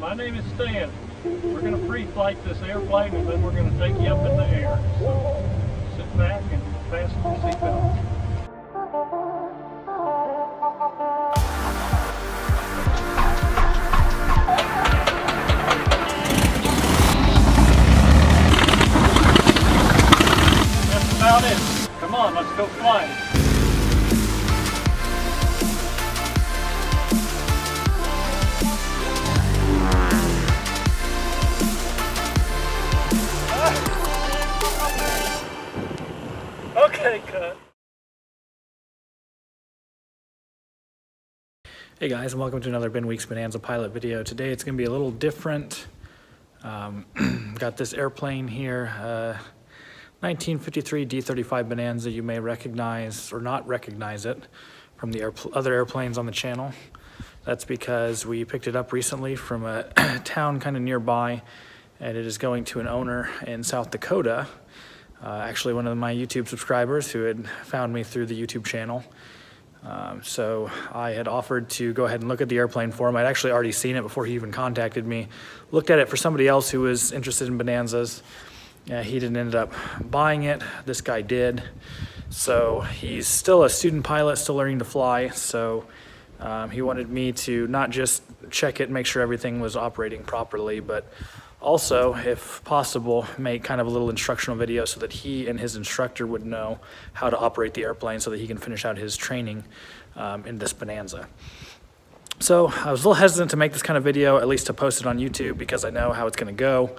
My name is Stan. We're going to pre-flight this airplane and then we're going to take you up in the air. So sit back and fasten your seatbelt. That's about it. Come on, let's go flying. Hey guys, and welcome to another Ben Weeks Bonanza pilot video. Today it's going to be a little different. Um, got this airplane here, uh, 1953 D-35 Bonanza. You may recognize or not recognize it from the other airplanes on the channel. That's because we picked it up recently from a town kind of nearby, and it is going to an owner in South Dakota. Uh, actually, one of my YouTube subscribers who had found me through the YouTube channel. Um, so I had offered to go ahead and look at the airplane for him. I'd actually already seen it before he even contacted me. Looked at it for somebody else who was interested in Bonanzas. He didn't end up buying it. This guy did. So he's still a student pilot, still learning to fly. So um, he wanted me to not just check it, make sure everything was operating properly, but also, if possible, make kind of a little instructional video so that he and his instructor would know how to operate the airplane so that he can finish out his training um, in this Bonanza. So I was a little hesitant to make this kind of video, at least to post it on YouTube, because I know how it's going to go.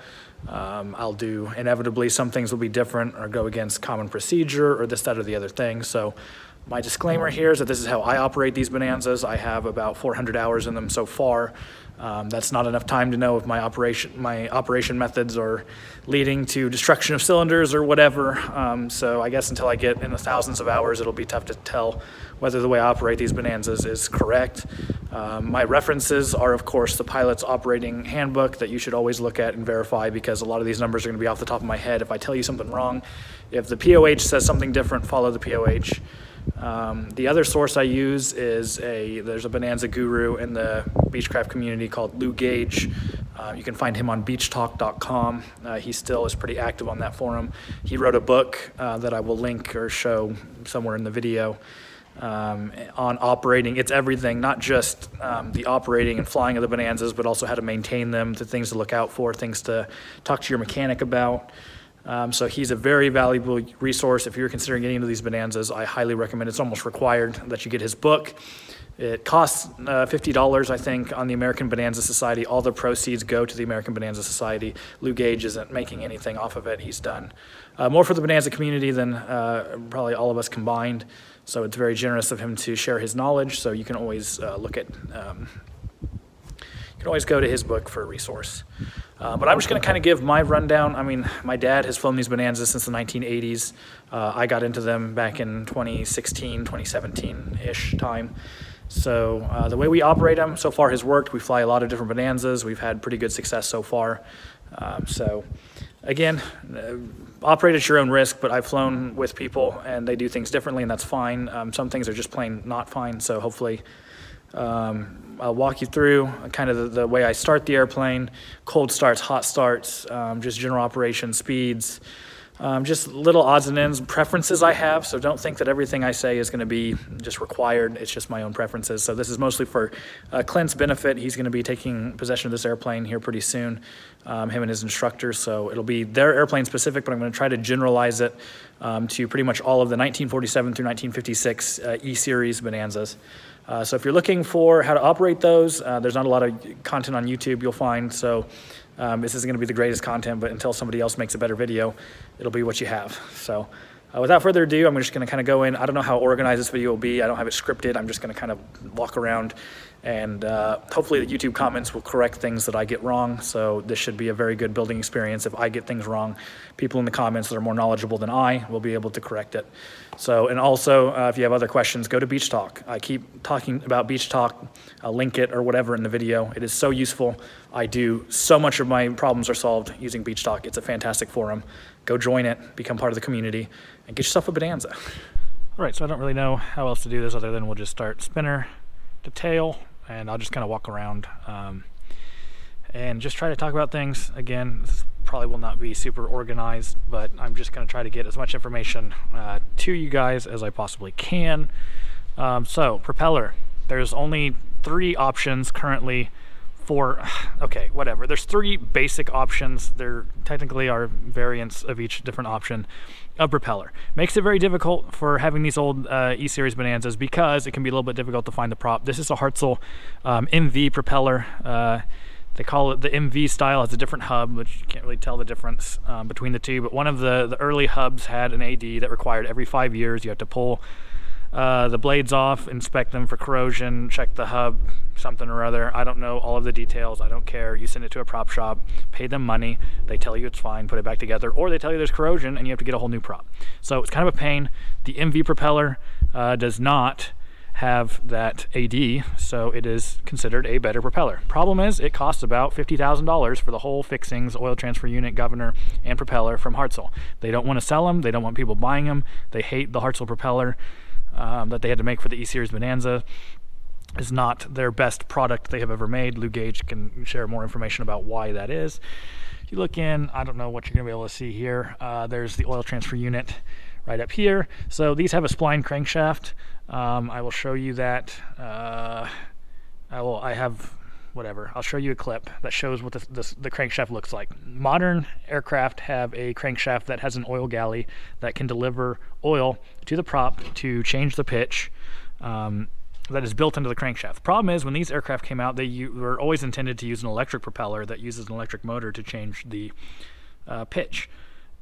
Um, I'll do, inevitably, some things will be different or go against common procedure or this, that, or the other thing. So my disclaimer here is that this is how I operate these Bonanzas. I have about 400 hours in them so far. Um, that's not enough time to know if my operation my operation methods are leading to destruction of cylinders or whatever. Um, so I guess until I get in the thousands of hours, it'll be tough to tell whether the way I operate these Bonanzas is correct. Um, my references are, of course, the pilot's operating handbook that you should always look at and verify because a lot of these numbers are going to be off the top of my head. If I tell you something wrong, if the POH says something different, follow the POH. Um, the other source I use is a, there's a Bonanza guru in the Beechcraft community called Lew Gage. Uh, you can find him on beechtalk.com. Uh, he still is pretty active on that forum. He wrote a book uh, that I will link or show somewhere in the video um, on operating. It's everything, not just um, the operating and flying of the Bonanzas, but also how to maintain them, the things to look out for, things to talk to your mechanic about. Um, so he's a very valuable resource. If you're considering getting into these Bonanzas, I highly recommend. It's almost required that you get his book. It costs uh, $50, I think, on the American Bonanza Society. All the proceeds go to the American Bonanza Society. Lew Gage isn't making anything off of it. He's done uh, more for the Bonanza community than uh, probably all of us combined. So it's very generous of him to share his knowledge. So you can always uh, look at, um, can always go to his book for a resource. Uh, but I'm just going to kind of give my rundown. I mean, my dad has flown these Bonanzas since the 1980s. Uh, I got into them back in 2016, 2017-ish time. So uh, the way we operate them so far has worked. We fly a lot of different Bonanzas. We've had pretty good success so far. Um, so again, uh, operate at your own risk, but I've flown with people and they do things differently and that's fine. Um, some things are just plain not fine. So hopefully um, I'll walk you through kind of the, the, way I start the airplane, cold starts, hot starts, um, just general operation speeds, um, just little odds and ends, preferences I have. So don't think that everything I say is going to be just required. It's just my own preferences. So this is mostly for uh, Clint's benefit. He's going to be taking possession of this airplane here pretty soon, um, him and his instructor. So it'll be their airplane specific, but I'm going to try to generalize it um, to pretty much all of the 1947 through 1956 uh, E-Series Bonanzas. Uh, so if you're looking for how to operate those, uh, there's not a lot of content on YouTube you'll find. So um, this isn't going to be the greatest content, but until somebody else makes a better video, it'll be what you have. So uh, without further ado, I'm just going to kind of go in. I don't know how organized this video will be. I don't have it scripted. I'm just going to kind of walk around and uh, hopefully the YouTube comments will correct things that I get wrong. So this should be a very good building experience. If I get things wrong, people in the comments that are more knowledgeable than I will be able to correct it. So, and also uh, if you have other questions, go to BeechTalk. I keep talking about BeechTalk. I'll link it or whatever in the video. It is so useful. I do so much of my problems are solved using BeechTalk. It's a fantastic forum. Go join it, become part of the community, and get yourself a Bonanza. All right, so I don't really know how else to do this other than we'll just start spinner to tail, and I'll just kind of walk around. Um, and just try to talk about things. Again, this probably will not be super organized, but I'm just going to try to get as much information uh, to you guys as I possibly can. Um, so, propeller. There's only three options currently for, okay, whatever. There's three basic options. There technically are variants of each different option of propeller. Makes it very difficult for having these old uh, E-Series Bonanzas because it can be a little bit difficult to find the prop. This is a Hartzell um, MV propeller. Uh, they call it the MV style. Has a different hub, which you can't really tell the difference um, between the two. But one of the, the early hubs had an AD that required every five years you have to pull uh, the blades off, inspect them for corrosion, check the hub, something or other. I don't know all of the details. I don't care. You send it to a prop shop, pay them money. They tell you it's fine, put it back together, or they tell you there's corrosion and you have to get a whole new prop. So it's kind of a pain. The MV propeller uh, does not have that AD, so it is considered a better propeller. Problem is, it costs about $50,000 for the whole fixings, oil transfer unit, governor, and propeller from Hartzell. They don't want to sell them. They don't want people buying them. They hate the Hartzell propeller um, that they had to make for the E-Series Bonanza is not their best product they have ever made. Lew Gage can share more information about why that is. If you look in, I don't know what you're going to be able to see here. Uh, there's the oil transfer unit right up here. So these have a spline crankshaft. Um, I will show you that. Uh, I will. I have whatever. I'll show you a clip that shows what the, the, the, crankshaft looks like. Modern aircraft have a crankshaft that has an oil galley that can deliver oil to the prop to change the pitch. Um, that is built into the crankshaft. Problem is, when these aircraft came out, they were always intended to use an electric propeller that uses an electric motor to change the uh, pitch.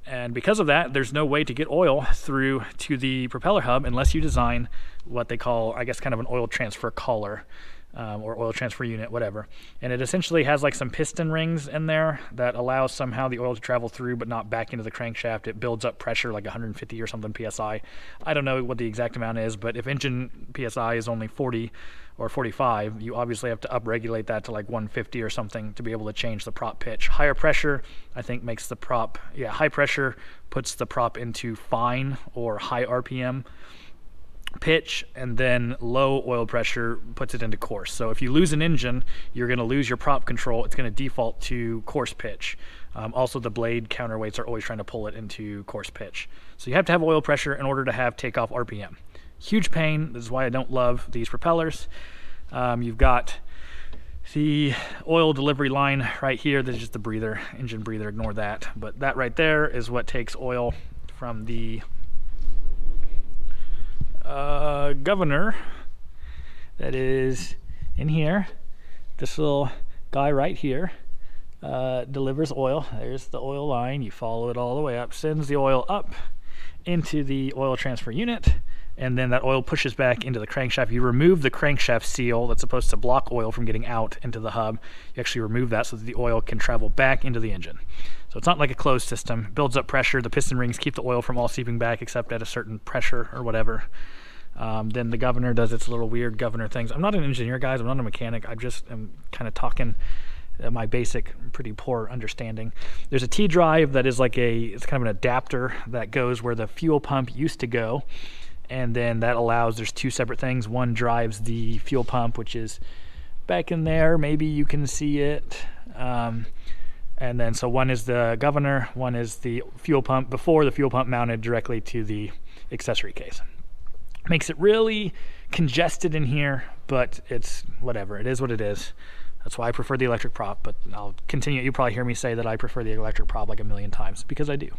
And because of that, there's no way to get oil through to the propeller hub unless you design what they call, I guess, kind of an oil transfer collar um, or oil transfer unit, whatever. And it essentially has like some piston rings in there that allows somehow the oil to travel through but not back into the crankshaft. It builds up pressure like 150 or something psi. I don't know what the exact amount is, but if engine psi is only 40 or 45, you obviously have to upregulate that to like 150 or something to be able to change the prop pitch. Higher pressure, I think, makes the prop, yeah, high pressure puts the prop into fine or high RPM pitch and then low oil pressure puts it into coarse. So if you lose an engine, you're going to lose your prop control. It's going to default to coarse pitch. Um, also, the blade counterweights are always trying to pull it into coarse pitch. So you have to have oil pressure in order to have takeoff RPM. Huge pain. This is why I don't love these propellers. Um, you've got the oil delivery line right here. There's just the breather, engine breather. Ignore that. But that right there is what takes oil from the uh, governor that is in here. This little guy right here uh, delivers oil. There's the oil line. You follow it all the way up, sends the oil up into the oil transfer unit, and then that oil pushes back into the crankshaft. You remove the crankshaft seal that's supposed to block oil from getting out into the hub. You actually remove that so that the oil can travel back into the engine. So it's not like a closed system. builds up pressure. The piston rings keep the oil from all seeping back except at a certain pressure or whatever. Um, then the governor does its little weird governor things. I'm not an engineer, guys. I'm not a mechanic. I just am kind of talking uh, my basic, pretty poor understanding. There's a T drive that is like a, it's kind of an adapter that goes where the fuel pump used to go. And then that allows, there's two separate things. One drives the fuel pump, which is back in there. Maybe you can see it. Um, and then, so one is the governor, one is the fuel pump before the fuel pump mounted directly to the accessory case. Makes it really congested in here, but it's whatever. It is what it is. That's why I prefer the electric prop, but I'll continue. You probably hear me say that I prefer the electric prop like a million times because I do.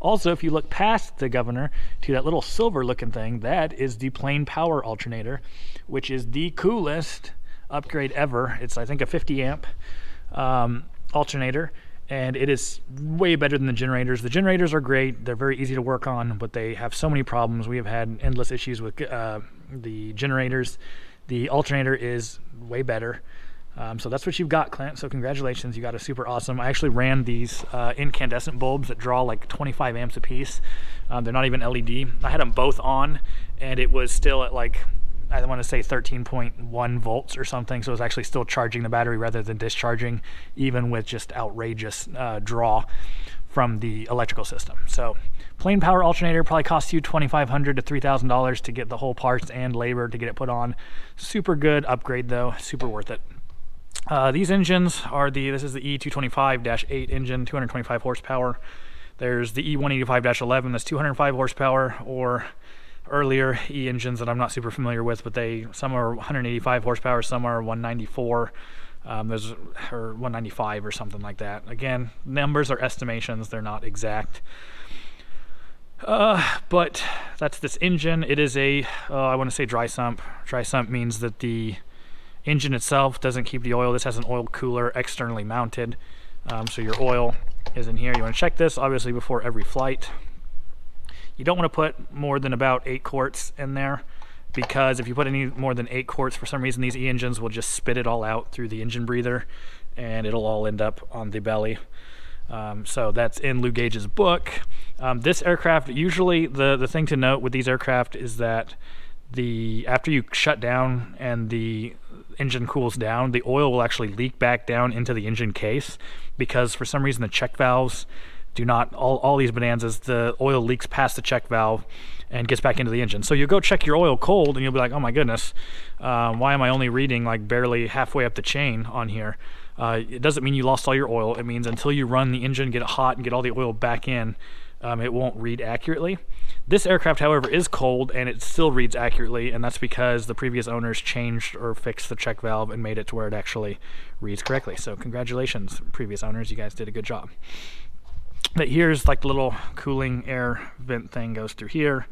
Also, if you look past the governor to that little silver looking thing, that is the Plane Power alternator, which is the coolest upgrade ever. It's, I think, a 50 amp um, alternator and it is way better than the generators. The generators are great; they're very easy to work on, but they have so many problems. We have had endless issues with uh, the generators. The alternator is way better. Um, so that's what you've got, Clint. So congratulations, you got a super awesome. I actually ran these uh, incandescent bulbs that draw like 25 amps a piece. Um, they're not even LED. I had them both on, and it was still at like I want to say 13.1 volts or something. So it's actually still charging the battery rather than discharging, even with just outrageous uh, draw from the electrical system. So Plane Power alternator probably costs you 2,500 to $3,000 to get the whole parts and labor to get it put on. Super good upgrade though, super worth it. Uh, these engines are the, this is the E225-8 engine, 225 horsepower. There's the E185-11, that's 205 horsepower, or earlier E engines that I'm not super familiar with, but they some are 185 horsepower, some are 194. Um, there's or 195 or something like that. Again, numbers are estimations; they're not exact. Uh, but that's this engine. It is a uh, I want to say dry sump. Dry sump means that the engine itself doesn't keep the oil. This has an oil cooler externally mounted, um, so your oil is in here. You want to check this obviously before every flight. You don't want to put more than about eight quarts in there because if you put any more than eight quarts, for some reason these e-engines will just spit it all out through the engine breather and it'll all end up on the belly. Um, so that's in Lew Gage's book. Um, this aircraft, usually the, the thing to note with these aircraft is that the after you shut down and the engine cools down, the oil will actually leak back down into the engine case because for some reason the check valves do not all, all these bonanzas the oil leaks past the check valve and gets back into the engine. So you go check your oil cold and you'll be like oh my goodness uh, why am i only reading like barely halfway up the chain on here? Uh, it doesn't mean you lost all your oil. It means until you run the engine get it hot and get all the oil back in um, it won't read accurately. This aircraft however is cold and it still reads accurately and that's because the previous owners changed or fixed the check valve and made it to where it actually reads correctly. So congratulations previous owners. You guys did a good job that here's like the little cooling air vent thing goes through here.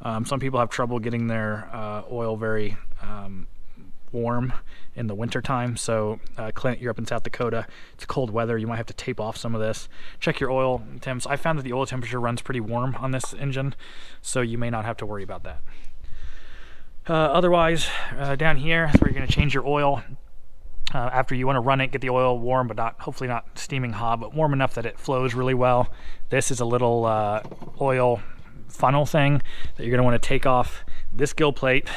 Um, some people have trouble getting their uh, oil very um, warm in the winter time. So uh, Clint, you're up in South Dakota. It's cold weather. You might have to tape off some of this. Check your oil temps. I found that the oil temperature runs pretty warm on this engine, so you may not have to worry about that. Uh, otherwise, uh, down here, where you're going to change your oil uh, after you want to run it, get the oil warm, but not hopefully not steaming hot, but warm enough that it flows really well. This is a little uh, oil funnel thing that you're going to want to take off this gill plate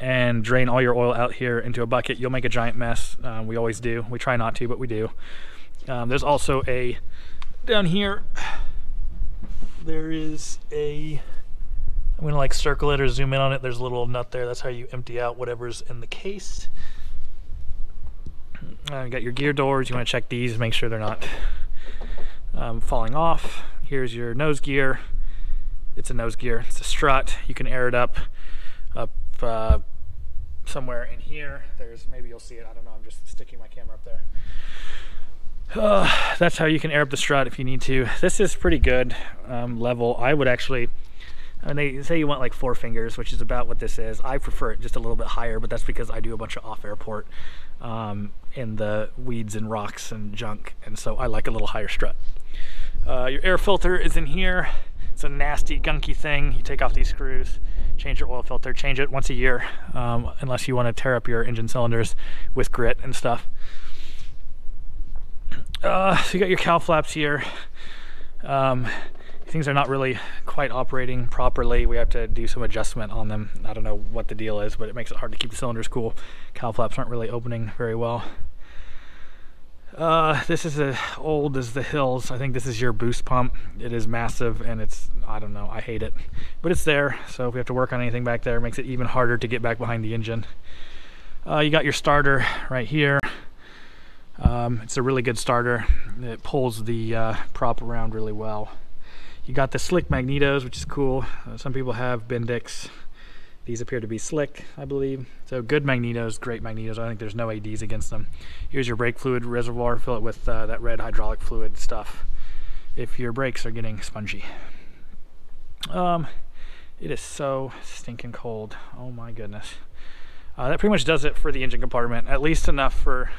and drain all your oil out here into a bucket. You'll make a giant mess. Um, we always do. We try not to, but we do. Um, there's also a down here. There is a. I'm gonna like circle it or zoom in on it. There's a little nut there. That's how you empty out whatever's in the case. Uh, you got your gear doors. You want to check these, make sure they're not um, falling off. Here's your nose gear. It's a nose gear. It's a strut. You can air it up up uh, somewhere in here. There's maybe you'll see it. I don't know. I'm just sticking my camera up there. Uh, that's how you can air up the strut if you need to. This is pretty good um, level. I would actually I mean, they say you want like four fingers, which is about what this is. I prefer it just a little bit higher, but that's because I do a bunch of off airport um, in the weeds and rocks and junk, and so I like a little higher strut. Uh, your air filter is in here. It's a nasty, gunky thing. You take off these screws, change your oil filter, change it once a year, um, unless you want to tear up your engine cylinders with grit and stuff. Uh, so you got your cowl flaps here. Um, things are not really quite operating properly. We have to do some adjustment on them. I don't know what the deal is, but it makes it hard to keep the cylinders cool. Cowl flaps aren't really opening very well. Uh, this is as old as the hills. I think this is your boost pump. It is massive and it's, I don't know, I hate it. But it's there, so if we have to work on anything back there, it makes it even harder to get back behind the engine. Uh, you got your starter right here. Um, it's a really good starter. It pulls the uh, prop around really well. You got the slick magnetos, which is cool. Uh, some people have Bendix. These appear to be slick, I believe. So good magnetos, great magnetos. I think there's no ADs against them. Here's your brake fluid reservoir. Fill it with uh, that red hydraulic fluid stuff if your brakes are getting spongy. Um, it is so stinking cold. Oh my goodness. Uh, that pretty much does it for the engine compartment. At least enough for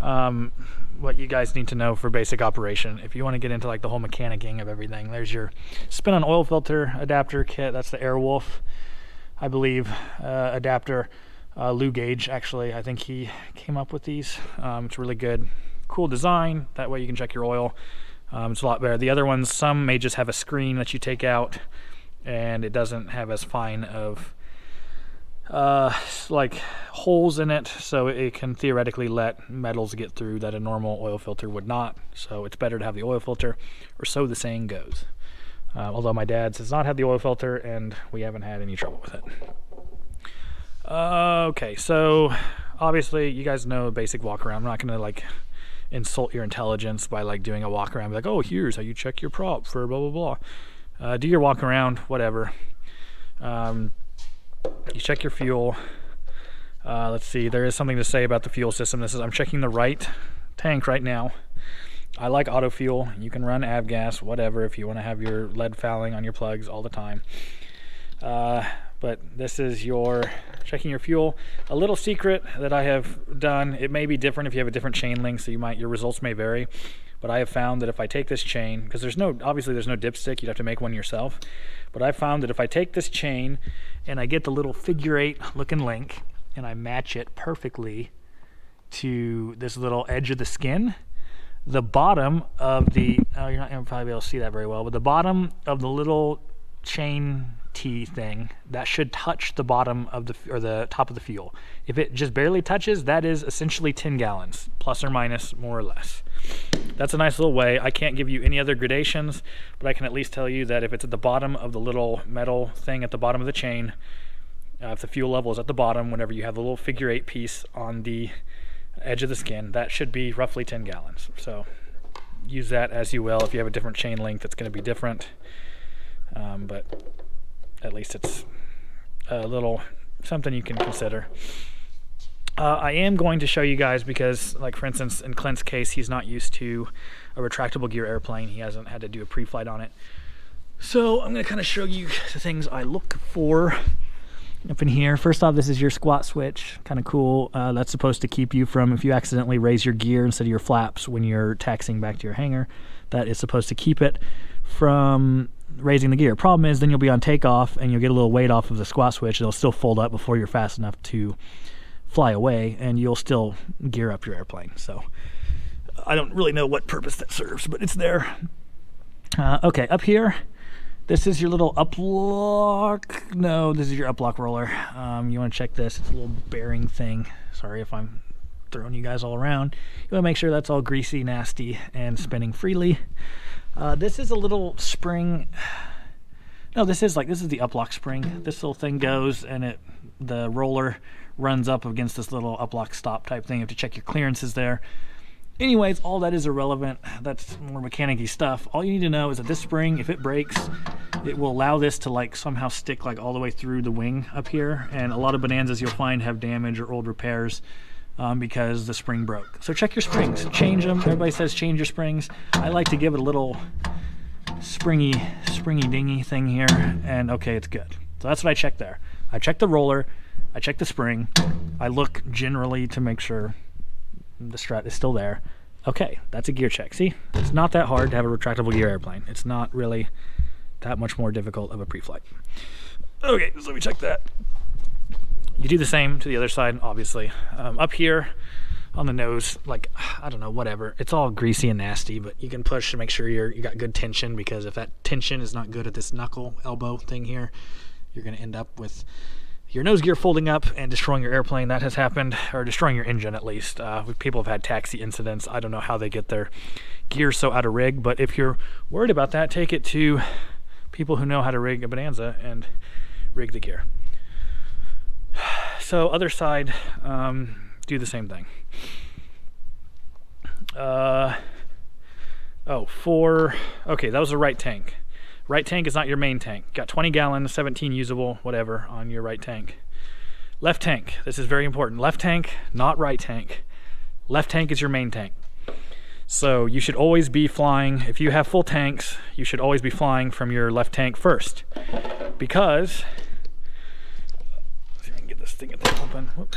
um, what you guys need to know for basic operation. If you want to get into like the whole mechanicking of everything, there's your spin on oil filter adapter kit. That's the Airwolf, I believe, uh, adapter. Uh, Lew Gage, actually, I think he came up with these. Um, it's really good, cool design. That way you can check your oil. Um, it's a lot better. The other ones, some may just have a screen that you take out, and it doesn't have as fine of uh, like holes in it so it can theoretically let metals get through that a normal oil filter would not so it's better to have the oil filter or so the saying goes uh, although my dad's has not had the oil filter and we haven't had any trouble with it uh, okay so obviously you guys know basic walk around. I'm not gonna like insult your intelligence by like doing a walk around, be like, oh, here's how you check your prop for blah blah blah. Uh, do your walk around, whatever. Um, you check your fuel. Uh, let's see, there is something to say about the fuel system. This is I'm checking the right tank right now. I like auto fuel. You can run avgas, whatever, if you want to have your lead fouling on your plugs all the time. Uh, but this is your checking your fuel. A little secret that I have done, it may be different if you have a different chain link, so you might your results may vary. But I have found that if I take this chain, because there's no obviously there's no dipstick, you'd have to make one yourself. But I found that if I take this chain and I get the little figure eight looking link and I match it perfectly to this little edge of the skin, the bottom of the oh you're not gonna probably be able to see that very well, but the bottom of the little chain T thing that should touch the bottom of the or the top of the fuel. If it just barely touches, that is essentially 10 gallons, plus or minus, more or less. That's a nice little way. I can't give you any other gradations, but I can at least tell you that if it's at the bottom of the little metal thing at the bottom of the chain, uh, if the fuel level is at the bottom, whenever you have the little figure eight piece on the edge of the skin, that should be roughly 10 gallons. So use that as you will. If you have a different chain length, it's going to be different. Um, but at least it's a little something you can consider. Uh, I am going to show you guys because, like for instance, in Clint's case, he's not used to a retractable gear airplane. He hasn't had to do a pre-flight on it. So I'm going to kind of show you the things I look for up in here. First off, this is your squat switch. Kind of cool. Uh, that's supposed to keep you from, if you accidentally raise your gear instead of your flaps when you're taxiing back to your hangar, that is supposed to keep it from raising the gear. Problem is, then you'll be on takeoff and you'll get a little weight off of the squat switch. It'll still fold up before you're fast enough to fly away, and you'll still gear up your airplane. So I don't really know what purpose that serves, but it's there. Uh, okay, up here, this is your little uplock. No, this is your uplock roller. Um, you want to check this. It's a little bearing thing. Sorry if I'm throwing you guys all around. You want to make sure that's all greasy, nasty, and spinning freely. Uh, this is a little spring. No, this is like this is the uplock spring. This little thing goes and it the roller runs up against this little uplock stop type thing. You have to check your clearances there. Anyways, all that is irrelevant. That's more mechanicy stuff. All you need to know is that this spring, if it breaks, it will allow this to like somehow stick like all the way through the wing up here. And a lot of Bonanzas you'll find have damage or old repairs um, because the spring broke. So check your springs, change them. Everybody says change your springs. I like to give it a little springy, springy dingy thing here, and okay, it's good. So that's what I check there. I check the roller, I check the spring, I look generally to make sure the strut is still there. Okay, that's a gear check. See, it's not that hard to have a retractable gear airplane. It's not really that much more difficult of a pre-flight. Okay, so me check that. You do the same to the other side, obviously. Um, up here on the nose, like, I don't know, whatever. It's all greasy and nasty, but you can push to make sure you're, you got good tension because if that tension is not good at this knuckle elbow thing here, you're going to end up with your nose gear folding up and destroying your airplane. That has happened, or destroying your engine at least. Uh, people have had taxi incidents. I don't know how they get their gear so out of rig, but if you're worried about that, take it to people who know how to rig a Bonanza and rig the gear. So other side, um, do the same thing. Uh, oh, four. Okay, that was the right tank. Right tank is not your main tank. Got 20 gallons, 17 usable, whatever, on your right tank. Left tank. This is very important. Left tank, not right tank. Left tank is your main tank. So you should always be flying, if you have full tanks, you should always be flying from your left tank first. Because this thing at the open. Whoop.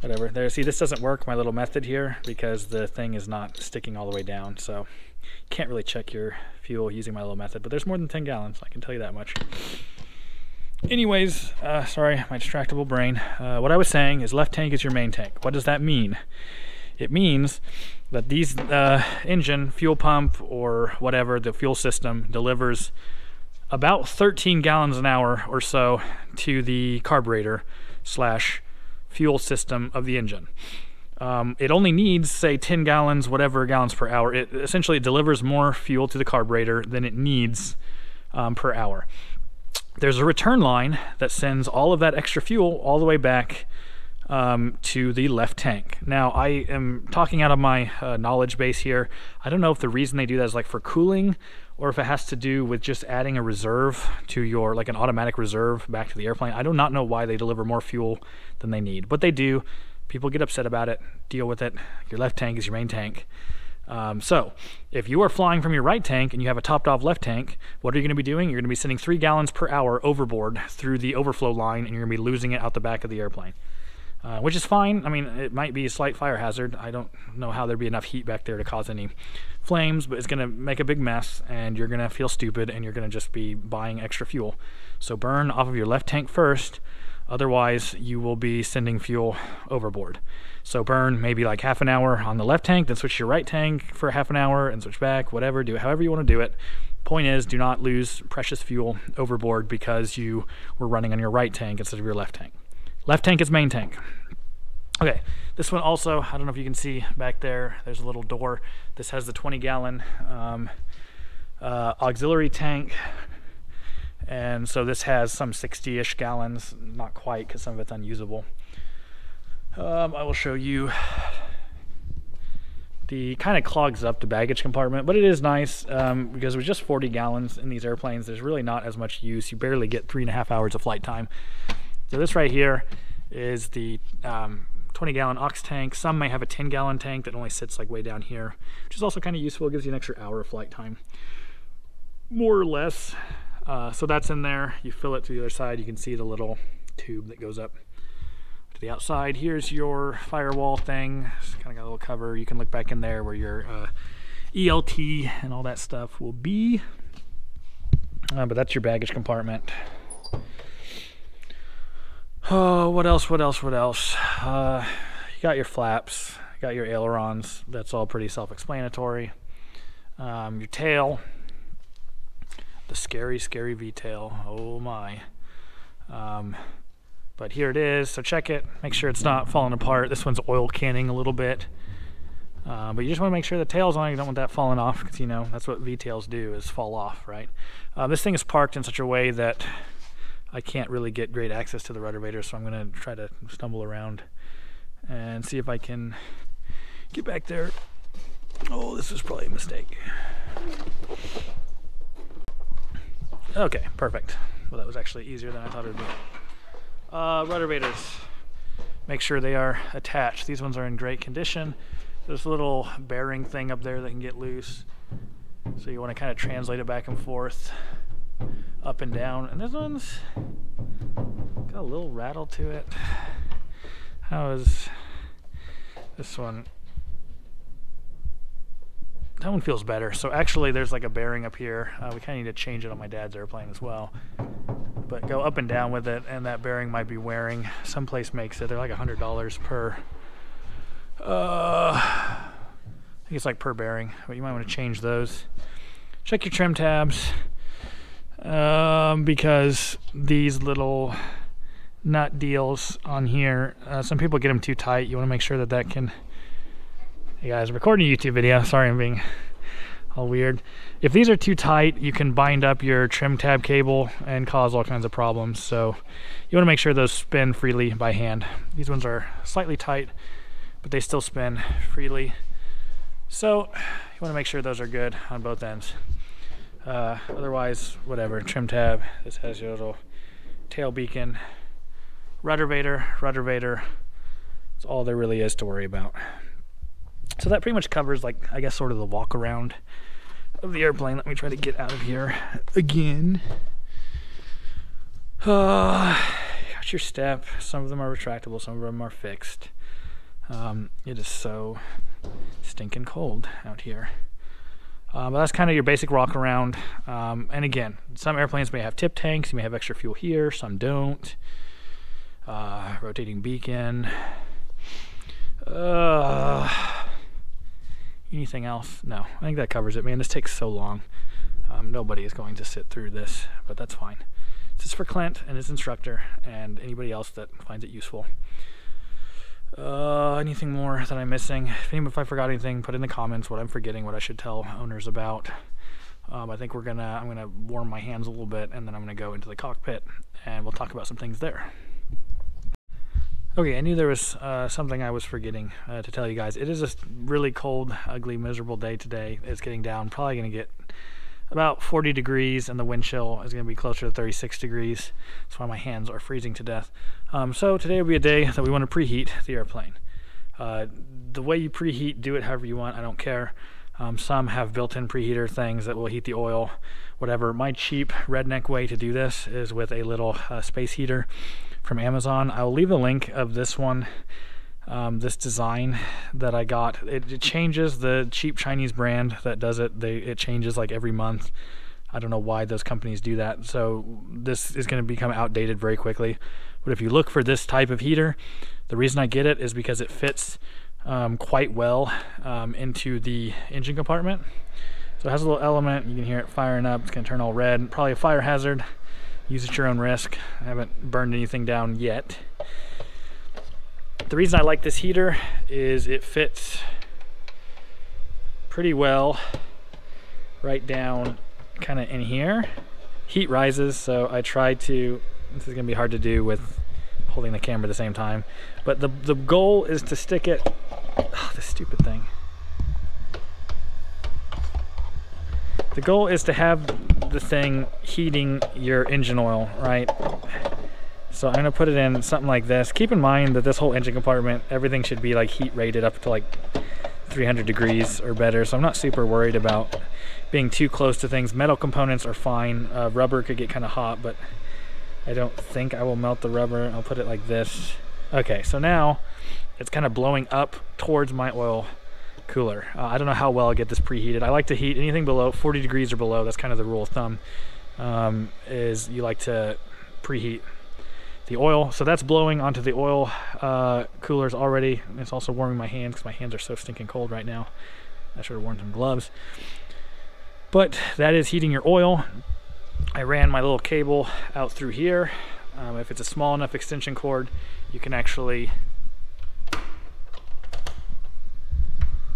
Whatever. There, see, this doesn't work, my little method here, because the thing is not sticking all the way down. So you can't really check your fuel using my little method, but there's more than 10 gallons, I can tell you that much. Anyways, uh, sorry, my distractible brain. Uh, what I was saying is left tank is your main tank. What does that mean? It means that these uh, engine, fuel pump, or whatever, the fuel system delivers about 13 gallons an hour or so to the carburetor slash fuel system of the engine. Um, it only needs, say, 10 gallons, whatever gallons per hour. It essentially delivers more fuel to the carburetor than it needs um, per hour. There's a return line that sends all of that extra fuel all the way back um, to the left tank. Now, I am talking out of my uh, knowledge base here. I don't know if the reason they do that is like for cooling or if it has to do with just adding a reserve to your, like an automatic reserve back to the airplane. I do not know why they deliver more fuel than they need, but they do. People get upset about it, deal with it. Your left tank is your main tank. Um, so, if you are flying from your right tank and you have a topped off left tank, what are you going to be doing? You're going to be sending three gallons per hour overboard through the overflow line and you're going to be losing it out the back of the airplane. Uh, which is fine. I mean, it might be a slight fire hazard. I don't know how there'd be enough heat back there to cause any flames, but it's going to make a big mess and you're going to feel stupid and you're going to just be buying extra fuel. So burn off of your left tank first. Otherwise, you will be sending fuel overboard. So burn maybe like half an hour on the left tank, then switch your right tank for half an hour and switch back, whatever. Do it however you want to do it. Point is, do not lose precious fuel overboard because you were running on your right tank instead of your left tank. Left tank is main tank. Okay, this one also, I don't know if you can see back there, there's a little door. This has the 20 gallon um, uh, auxiliary tank. And so this has some 60-ish gallons, not quite because some of it's unusable. Um, I will show you the kind of clogs up the baggage compartment, but it is nice um, because with just 40 gallons in these airplanes, there's really not as much use. You barely get three and a half hours of flight time. So this right here is the um, 20 gallon aux tank. Some may have a 10 gallon tank that only sits like way down here, which is also kind of useful. It gives you an extra hour of flight time, more or less. Uh, so that's in there. You fill it to the other side. You can see the little tube that goes up to the outside. Here's your firewall thing. It's kind of got a little cover. You can look back in there where your uh, ELT and all that stuff will be. Uh, but that's your baggage compartment. Oh, what else? What else? What else? Uh, you got your flaps, you got your ailerons. That's all pretty self-explanatory. Um, your tail, the scary, scary V-tail. Oh my. Um, but here it is. So check it. Make sure it's not falling apart. This one's oil canning a little bit. Uh, but you just want to make sure the tail's on. You don't want that falling off because you know that's what V-tails do is fall off, right? Uh, this thing is parked in such a way that I can't really get great access to the rudder ruddervator, so I'm going to try to stumble around and see if I can get back there. Oh, this was probably a mistake. Okay, perfect. Well, that was actually easier than I thought it would be. Uh, ruddervators. Make sure they are attached. These ones are in great condition. There's a little bearing thing up there that can get loose. So you want to kind of translate it back and forth up and down. And this one's got a little rattle to it. How is this one? That one feels better. So actually there's like a bearing up here. Uh, we kind of need to change it on my dad's airplane as well. But go up and down with it and that bearing might be wearing. Some place makes it. They're like a $100 per... Uh, I think it's like per bearing, but you might want to change those. Check your trim tabs um, because these little nut deals on here, uh, some people get them too tight. You want to make sure that that can. Hey guys, I'm recording a YouTube video. Sorry, I'm being all weird. If these are too tight, you can bind up your trim tab cable and cause all kinds of problems. So you want to make sure those spin freely by hand. These ones are slightly tight, but they still spin freely. So you want to make sure those are good on both ends. Uh, otherwise, whatever, trim tab. This has your little tail beacon, ruddervator, ruddervator. That's all there really is to worry about. So that pretty much covers, like, I guess, sort of the walk around of the airplane. Let me try to get out of here again. Uh, got your step. Some of them are retractable, some of them are fixed. Um, it is so stinking cold out here. Uh, but that's kind of your basic rock around. Um, and again, some airplanes may have tip tanks. You may have extra fuel here. Some don't. Uh, rotating beacon. Uh, anything else? No, I think that covers it. Man, this takes so long. Um, nobody is going to sit through this, but that's fine. This is for Clint and his instructor and anybody else that finds it useful. Uh, anything more that I'm missing? If, if I forgot anything, put in the comments what I'm forgetting, what I should tell owners about. Um, I think we're gonna, I'm gonna warm my hands a little bit and then I'm gonna go into the cockpit and we'll talk about some things there. Okay, I knew there was uh, something I was forgetting uh, to tell you guys. It is a really cold, ugly, miserable day today. It's getting down. Probably to get about 40 degrees, and the wind chill is going to be closer to 36 degrees. That's why my hands are freezing to death. Um, so today will be a day that we want to preheat the airplane. Uh, the way you preheat, do it however you want. I don't care. Um, some have built-in preheater things that will heat the oil, whatever. My cheap redneck way to do this is with a little uh, space heater from Amazon. I'll leave a link of this one, um, this design that I got. It, it, changes the cheap Chinese brand that does it. They it changes like every month. I don't know why those companies do that. So this is going to become outdated very quickly. But if you look for this type of heater, the reason I get it is because it fits um, quite well um, into the engine compartment. So it has a little element, you can hear it firing up, it's gonna turn all red, probably a fire hazard. Use at your own risk. I haven't burned anything down yet. The reason I like this heater is it fits pretty well right down kind of in here. Heat rises, so I try to, this is gonna be hard to do with holding the camera at the same time, but the, the goal is to stick it Oh, this stupid thing. The goal is to have the thing heating your engine oil, right? So I'm gonna put it in something like this. Keep in mind that this whole engine compartment, everything should be like heat rated up to like 300 degrees or better. So I'm not super worried about being too close to things. Metal components are fine. Uh, rubber could get kind of hot, but I don't think I will melt the rubber. I'll put it like this. Okay, so now it's kind of blowing up towards my oil cooler. Uh, I don't know how well I get this preheated. I like to heat anything below 40 degrees or below. That's kind of the rule of thumb. Um, is you like to preheat the oil. So that's blowing onto the oil uh, coolers already. It's also warming my hands because my hands are so stinking cold right now. I should have worn some gloves. But that is heating your oil. I ran my little cable out through here. Um, if it's a small enough extension cord, you can actually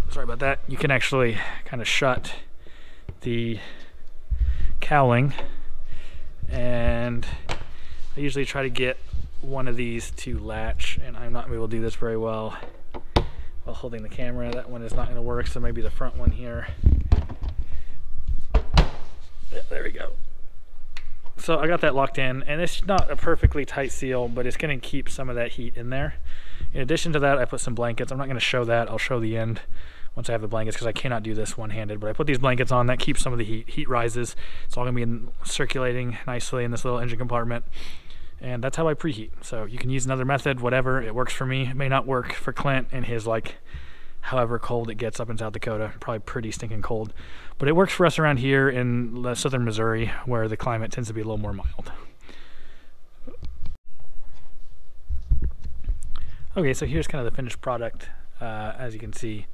sorry about that, you can actually kind of shut the cowling and I usually try to get one of these to latch and I'm not able to do this very well while holding the camera. That one is not going to work so maybe the front one here. Yeah, there we go. So I got that locked in and it's not a perfectly tight seal but it's going to keep some of that heat in there. In addition to that I put some blankets. I'm not going to show that. I'll show the end once I have the blankets because I cannot do this one-handed. But I put these blankets on, that keeps some of the heat. Heat rises. It's all going to be in, circulating nicely in this little engine compartment. And that's how I preheat. So you can use another method, whatever. It works for me. It may not work for Clint and his like however cold it gets up in South Dakota. Probably pretty stinking cold. But it works for us around here in southern Missouri where the climate tends to be a little more mild. Okay, so here's kind of the finished product. Uh, as you can see,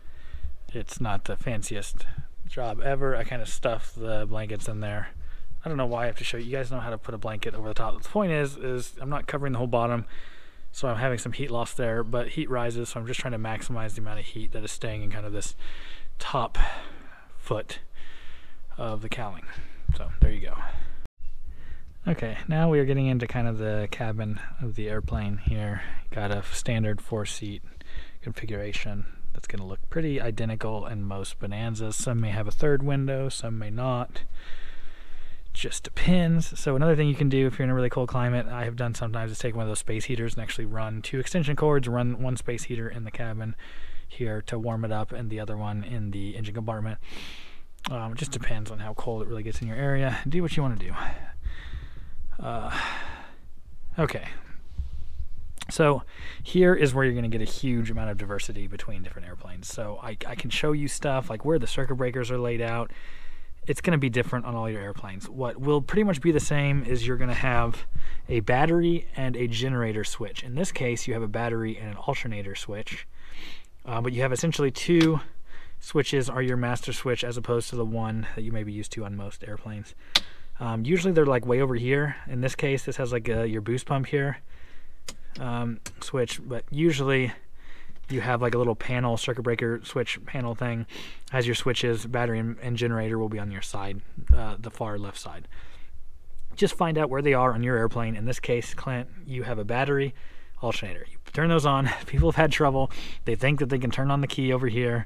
it's not the fanciest job ever. I kind of stuffed the blankets in there. I don't know why I have to show you. You guys know how to put a blanket over the top. The point is, is I'm not covering the whole bottom, so I'm having some heat loss there, but heat rises, so I'm just trying to maximize the amount of heat that is staying in kind of this top foot of the cowling. So there you go. Okay, now we are getting into kind of the cabin of the airplane here. Got a standard four seat configuration that's going to look pretty identical in most Bonanzas. Some may have a third window, some may not. Just depends. So another thing you can do if you're in a really cold climate, I have done sometimes, is take one of those space heaters and actually run two extension cords, run one space heater in the cabin here to warm it up, and the other one in the engine compartment. Um, it just depends on how cold it really gets in your area. Do what you want to do. Uh, okay, so here is where you're going to get a huge amount of diversity between different airplanes. So I, I can show you stuff like where the circuit breakers are laid out. It's going to be different on all your airplanes. What will pretty much be the same is you're going to have a battery and a generator switch. In this case, you have a battery and an alternator switch. Uh, but you have essentially two switches are your master switch as opposed to the one that you may be used to on most airplanes. Um, usually they're like way over here. In this case, this has like a, your boost pump here um, switch, but usually you have like a little panel, circuit breaker switch panel thing. As your switches, battery and, and generator will be on your side, uh, the far left side. Just find out where they are on your airplane. In this case, Clint, you have a battery alternator. You turn those on. People have had trouble. They think that they can turn on the key over here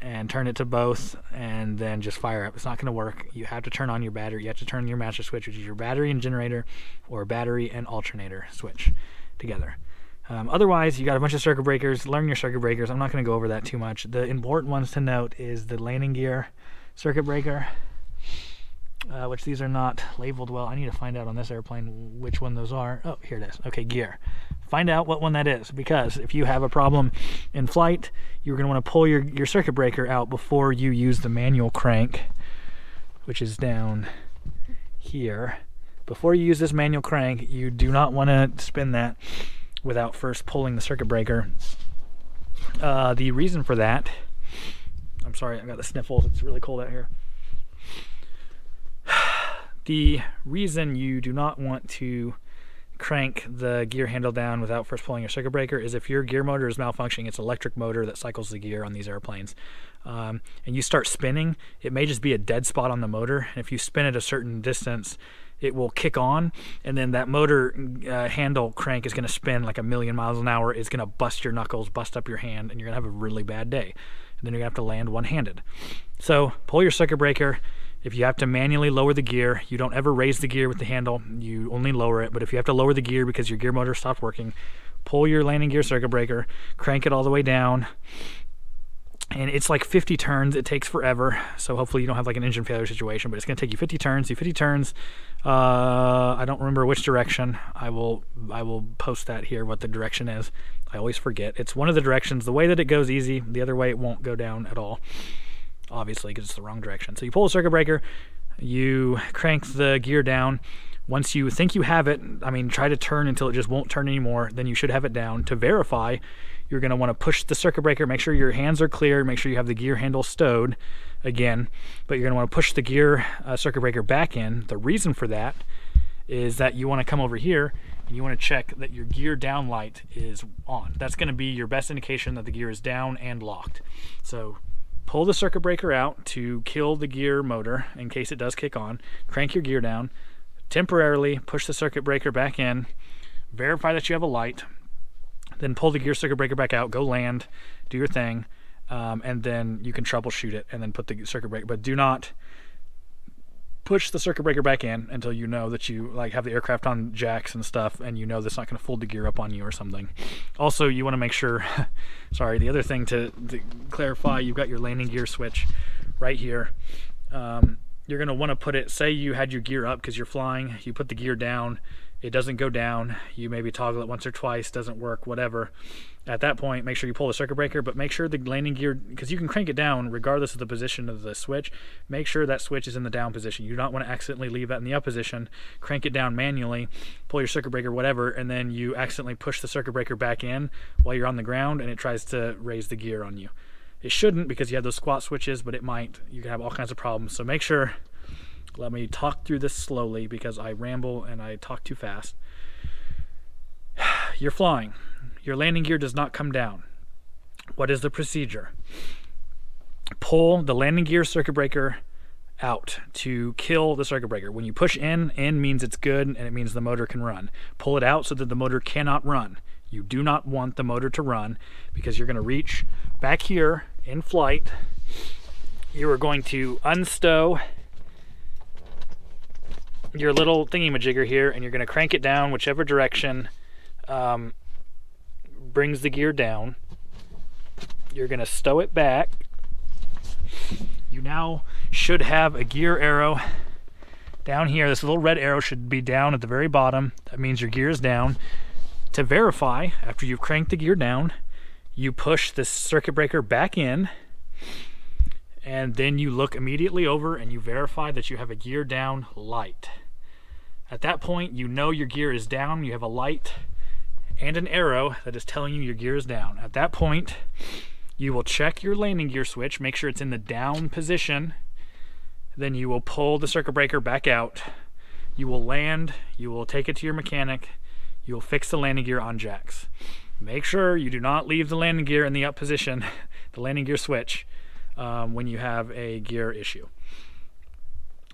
and turn it to both and then just fire up. It's not going to work. You have to turn on your battery. You have to turn your master switch, which is your battery and generator or battery and alternator switch together. Um, otherwise, you got a bunch of circuit breakers. Learn your circuit breakers. I'm not going to go over that too much. The important ones to note is the landing gear circuit breaker, uh, which these are not labeled well. I need to find out on this airplane which one those are. Oh, here it is. Okay, gear. Find out what one that is because if you have a problem in flight, you're going to want to pull your, your circuit breaker out before you use the manual crank, which is down here. Before you use this manual crank, you do not want to spin that without first pulling the circuit breaker. Uh, the reason for that, I'm sorry, I got the sniffles, it's really cold out here. The reason you do not want to crank the gear handle down without first pulling your circuit breaker is if your gear motor is malfunctioning, it's electric motor that cycles the gear on these airplanes, um, and you start spinning, it may just be a dead spot on the motor. And if you spin at a certain distance, it will kick on and then that motor uh, handle crank is going to spin like a million miles an hour. It's going to bust your knuckles bust up your hand and you're going to have a really bad day. And then you're going to have to land one-handed. So pull your circuit breaker. If you have to manually lower the gear you don't ever raise the gear with the handle. You only lower it. But if you have to lower the gear because your gear motor stopped working pull your landing gear circuit breaker crank it all the way down and it's like 50 turns. It takes forever. So hopefully you don't have like an engine failure situation but it's going to take you 50 turns do 50 turns. Uh, i don't remember which direction. I will i will post that here what the direction is. I always forget. It's one of the directions. The way that it goes easy the other way it won't go down at all obviously because it's the wrong direction. So you pull the circuit breaker you crank the gear down. Once you think you have it i mean try to turn until it just won't turn anymore then you should have it down to verify you're going to want to push the circuit breaker, make sure your hands are clear, make sure you have the gear handle stowed again, but you're going to want to push the gear uh, circuit breaker back in. The reason for that is that you want to come over here and you want to check that your gear down light is on. That's going to be your best indication that the gear is down and locked. So pull the circuit breaker out to kill the gear motor in case it does kick on, crank your gear down, temporarily push the circuit breaker back in, verify that you have a light, then pull the gear circuit breaker back out, go land, do your thing, um, and then you can troubleshoot it and then put the circuit breaker. But do not push the circuit breaker back in until you know that you like have the aircraft on jacks and stuff and you know that's not going to fold the gear up on you or something also you want to make sure sorry the other thing to, to, clarify you've got your landing gear switch right here um, you're going to want to put it say you had your gear up because you're flying you put the gear down it doesn't go down. You maybe toggle it once or twice, doesn't work, whatever. At that point, make sure you pull the circuit breaker, but make sure the landing gear, because you can crank it down regardless of the position of the switch, make sure that switch is in the down position. You do not want to accidentally leave that in the up position, crank it down manually, pull your circuit breaker, whatever, and then you accidentally push the circuit breaker back in while you're on the ground and it tries to raise the gear on you. It shouldn't because you have those squat switches, but it might. You can have all kinds of problems. So make sure let me talk through this slowly because I ramble and I talk too fast. You're flying. Your landing gear does not come down. What is the procedure? Pull the landing gear circuit breaker out to kill the circuit breaker. When you push in, in means it's good and it means the motor can run. Pull it out so that the motor cannot run. You do not want the motor to run because you're going to reach back here in flight. You are going to unstow your little thingy majigger here and you're going to crank it down whichever direction um, brings the gear down. You're going to stow it back. You now should have a gear arrow down here. This little red arrow should be down at the very bottom. That means your gear is down. To verify, after you've cranked the gear down, you push the circuit breaker back in and then you look immediately over and you verify that you have a gear down light. At that point, you know your gear is down, you have a light and an arrow that is telling you your gear is down. At that point, you will check your landing gear switch, make sure it's in the down position. Then you will pull the circuit breaker back out. You will land, you will take it to your mechanic, you will fix the landing gear on jacks. Make sure you do not leave the landing gear in the up position, the landing gear switch, um, when you have a gear issue.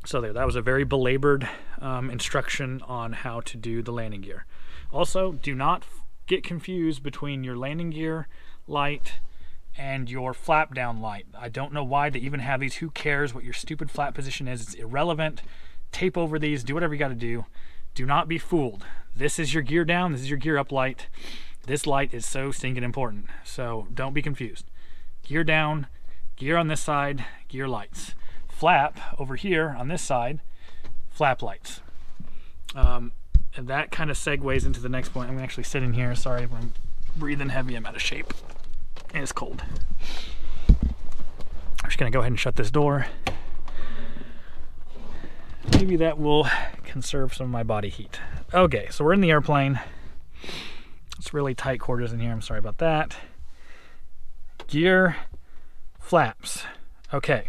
So there, that was a very belabored um, instruction on how to do the landing gear. Also, do not get confused between your landing gear light and your flap down light. I don't know why they even have these. Who cares what your stupid flap position is? It's irrelevant. Tape over these, do whatever you got to do. Do not be fooled. This is your gear down, this is your gear up light. This light is so stinking important. So don't be confused. Gear down, gear on this side, gear lights. Flap over here on this side, flap lights. Um, and that kind of segues into the next point. I'm actually sitting here. Sorry I'm breathing heavy. I'm out of shape. And it's cold. I'm just gonna go ahead and shut this door. Maybe that will conserve some of my body heat. Okay, so we're in the airplane. It's really tight quarters in here. I'm sorry about that. Gear flaps. Okay.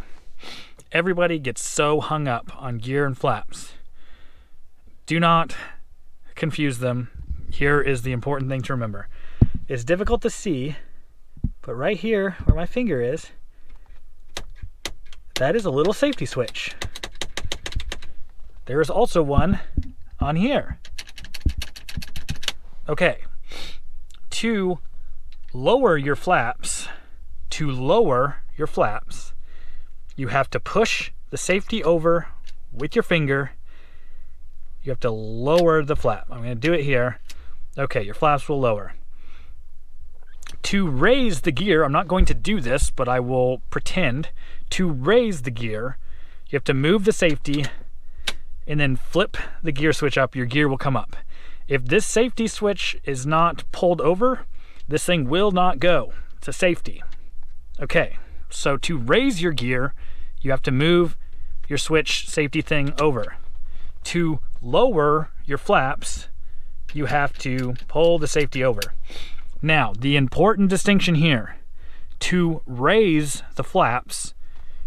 Everybody gets so hung up on gear and flaps. Do not confuse them. Here is the important thing to remember. It's difficult to see, but right here where my finger is, that is a little safety switch. There is also one on here. Okay, to lower your flaps, to lower your flaps, you have to push the safety over with your finger. You have to lower the flap. I'm going to do it here. Okay, your flaps will lower. To raise the gear, I'm not going to do this, but I will pretend. To raise the gear, you have to move the safety and then flip the gear switch up, your gear will come up. If this safety switch is not pulled over, this thing will not go. A safety. Okay, so to raise your gear, you have to move your switch safety thing over. To lower your flaps, you have to pull the safety over. Now, the important distinction here, to raise the flaps,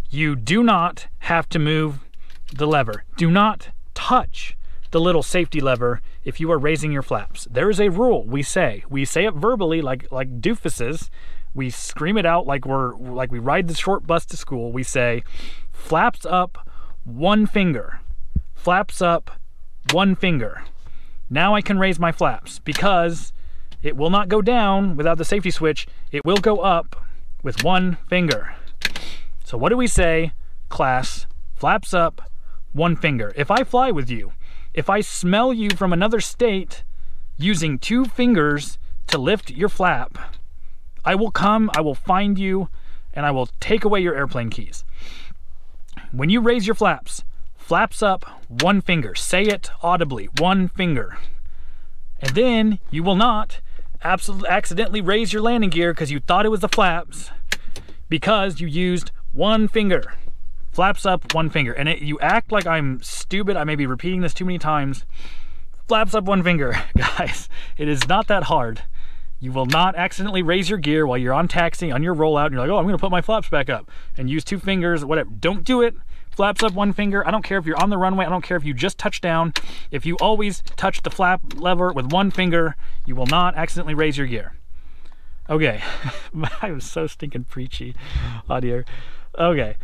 you do not have to move the lever. Do not touch the little safety lever if you are raising your flaps. There is a rule we say. We say it verbally like like doofuses. We scream it out like we're like we ride the short bus to school. We say flaps up one finger. Flaps up one finger. Now I can raise my flaps because it will not go down without the safety switch. It will go up with one finger. So what do we say, class? Flaps up, one finger. If I fly with you, if I smell you from another state using two fingers to lift your flap, I will come, I will find you, and I will take away your airplane keys. When you raise your flaps, flaps up one finger. Say it audibly, one finger. And then you will not absolutely accidentally raise your landing gear because you thought it was the flaps because you used one finger flaps up one finger. And it, you act like I'm stupid. I may be repeating this too many times. Flaps up one finger, guys. It is not that hard. You will not accidentally raise your gear while you're on taxi, on your rollout, and you're like, oh, I'm gonna put my flaps back up and use two fingers, whatever. Don't do it. Flaps up one finger. I don't care if you're on the runway. I don't care if you just touch down. If you always touch the flap lever with one finger, you will not accidentally raise your gear. Okay, I was so stinking preachy on here. Okay.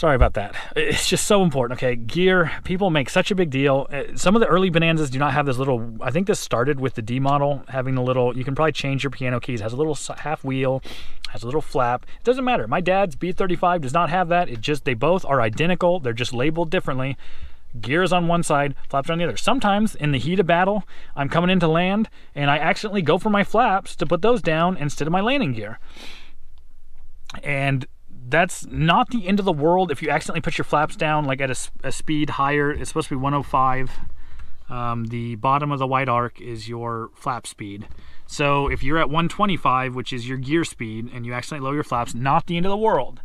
Sorry about that. It's just so important. Okay, gear. People make such a big deal. Uh, some of the early Bonanzas do not have this little. I think this started with the D model having the little. You can probably change your piano keys. It has a little half wheel, has a little flap. It doesn't matter. My dad's B35 does not have that. It just they both are identical. They're just labeled differently. Gears on one side, flaps on the other. Sometimes in the heat of battle, I'm coming into land and I accidentally go for my flaps to put those down instead of my landing gear. And that's not the end of the world if you accidentally put your flaps down like at a, a speed higher. It's supposed to be 105. Um, the bottom of the white arc is your flap speed. So if you're at 125, which is your gear speed, and you accidentally lower your flaps, not the end of the world.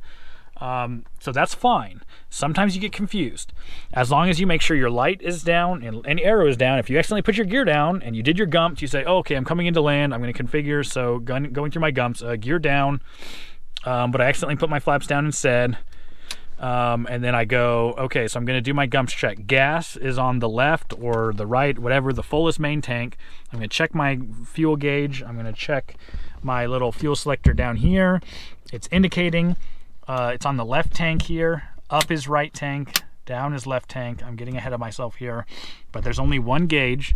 Um, so that's fine. Sometimes you get confused. As long as you make sure your light is down and, and arrow is down, if you accidentally put your gear down and you did your gumps, you say, oh, okay, I'm coming into land, I'm going to configure, so going through my gumps, uh, gear down, um, but I accidentally put my flaps down instead. Um, and then I go, okay, so I'm going to do my gumps check. Gas is on the left or the right, whatever, the fullest main tank. I'm going to check my fuel gauge. I'm going to check my little fuel selector down here. It's indicating uh, it's on the left tank here. Up is right tank, down is left tank. I'm getting ahead of myself here, but there's only one gauge.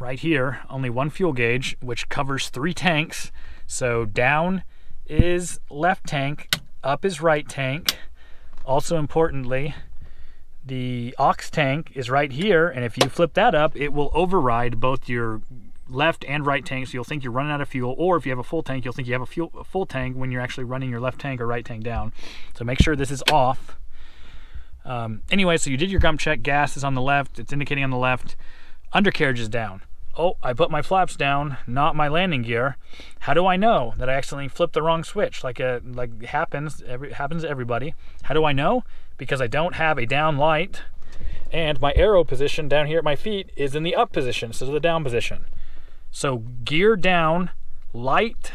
right here, only one fuel gauge, which covers three tanks. So down is left tank, up is right tank. Also importantly, the aux tank is right here, and if you flip that up, it will override both your left and right tank, so you'll think you're running out of fuel, or if you have a full tank, you'll think you have a, fuel, a full tank when you're actually running your left tank or right tank down. So make sure this is off. Um, anyway, so you did your gump check, gas is on the left, it's indicating on the left, undercarriage is down. Oh, I put my flaps down, not my landing gear. How do I know that I accidentally flipped the wrong switch? Like a like happens every happens to everybody. How do I know? Because I don't have a down light, and my arrow position down here at my feet is in the up position instead of the down position. So gear down, light,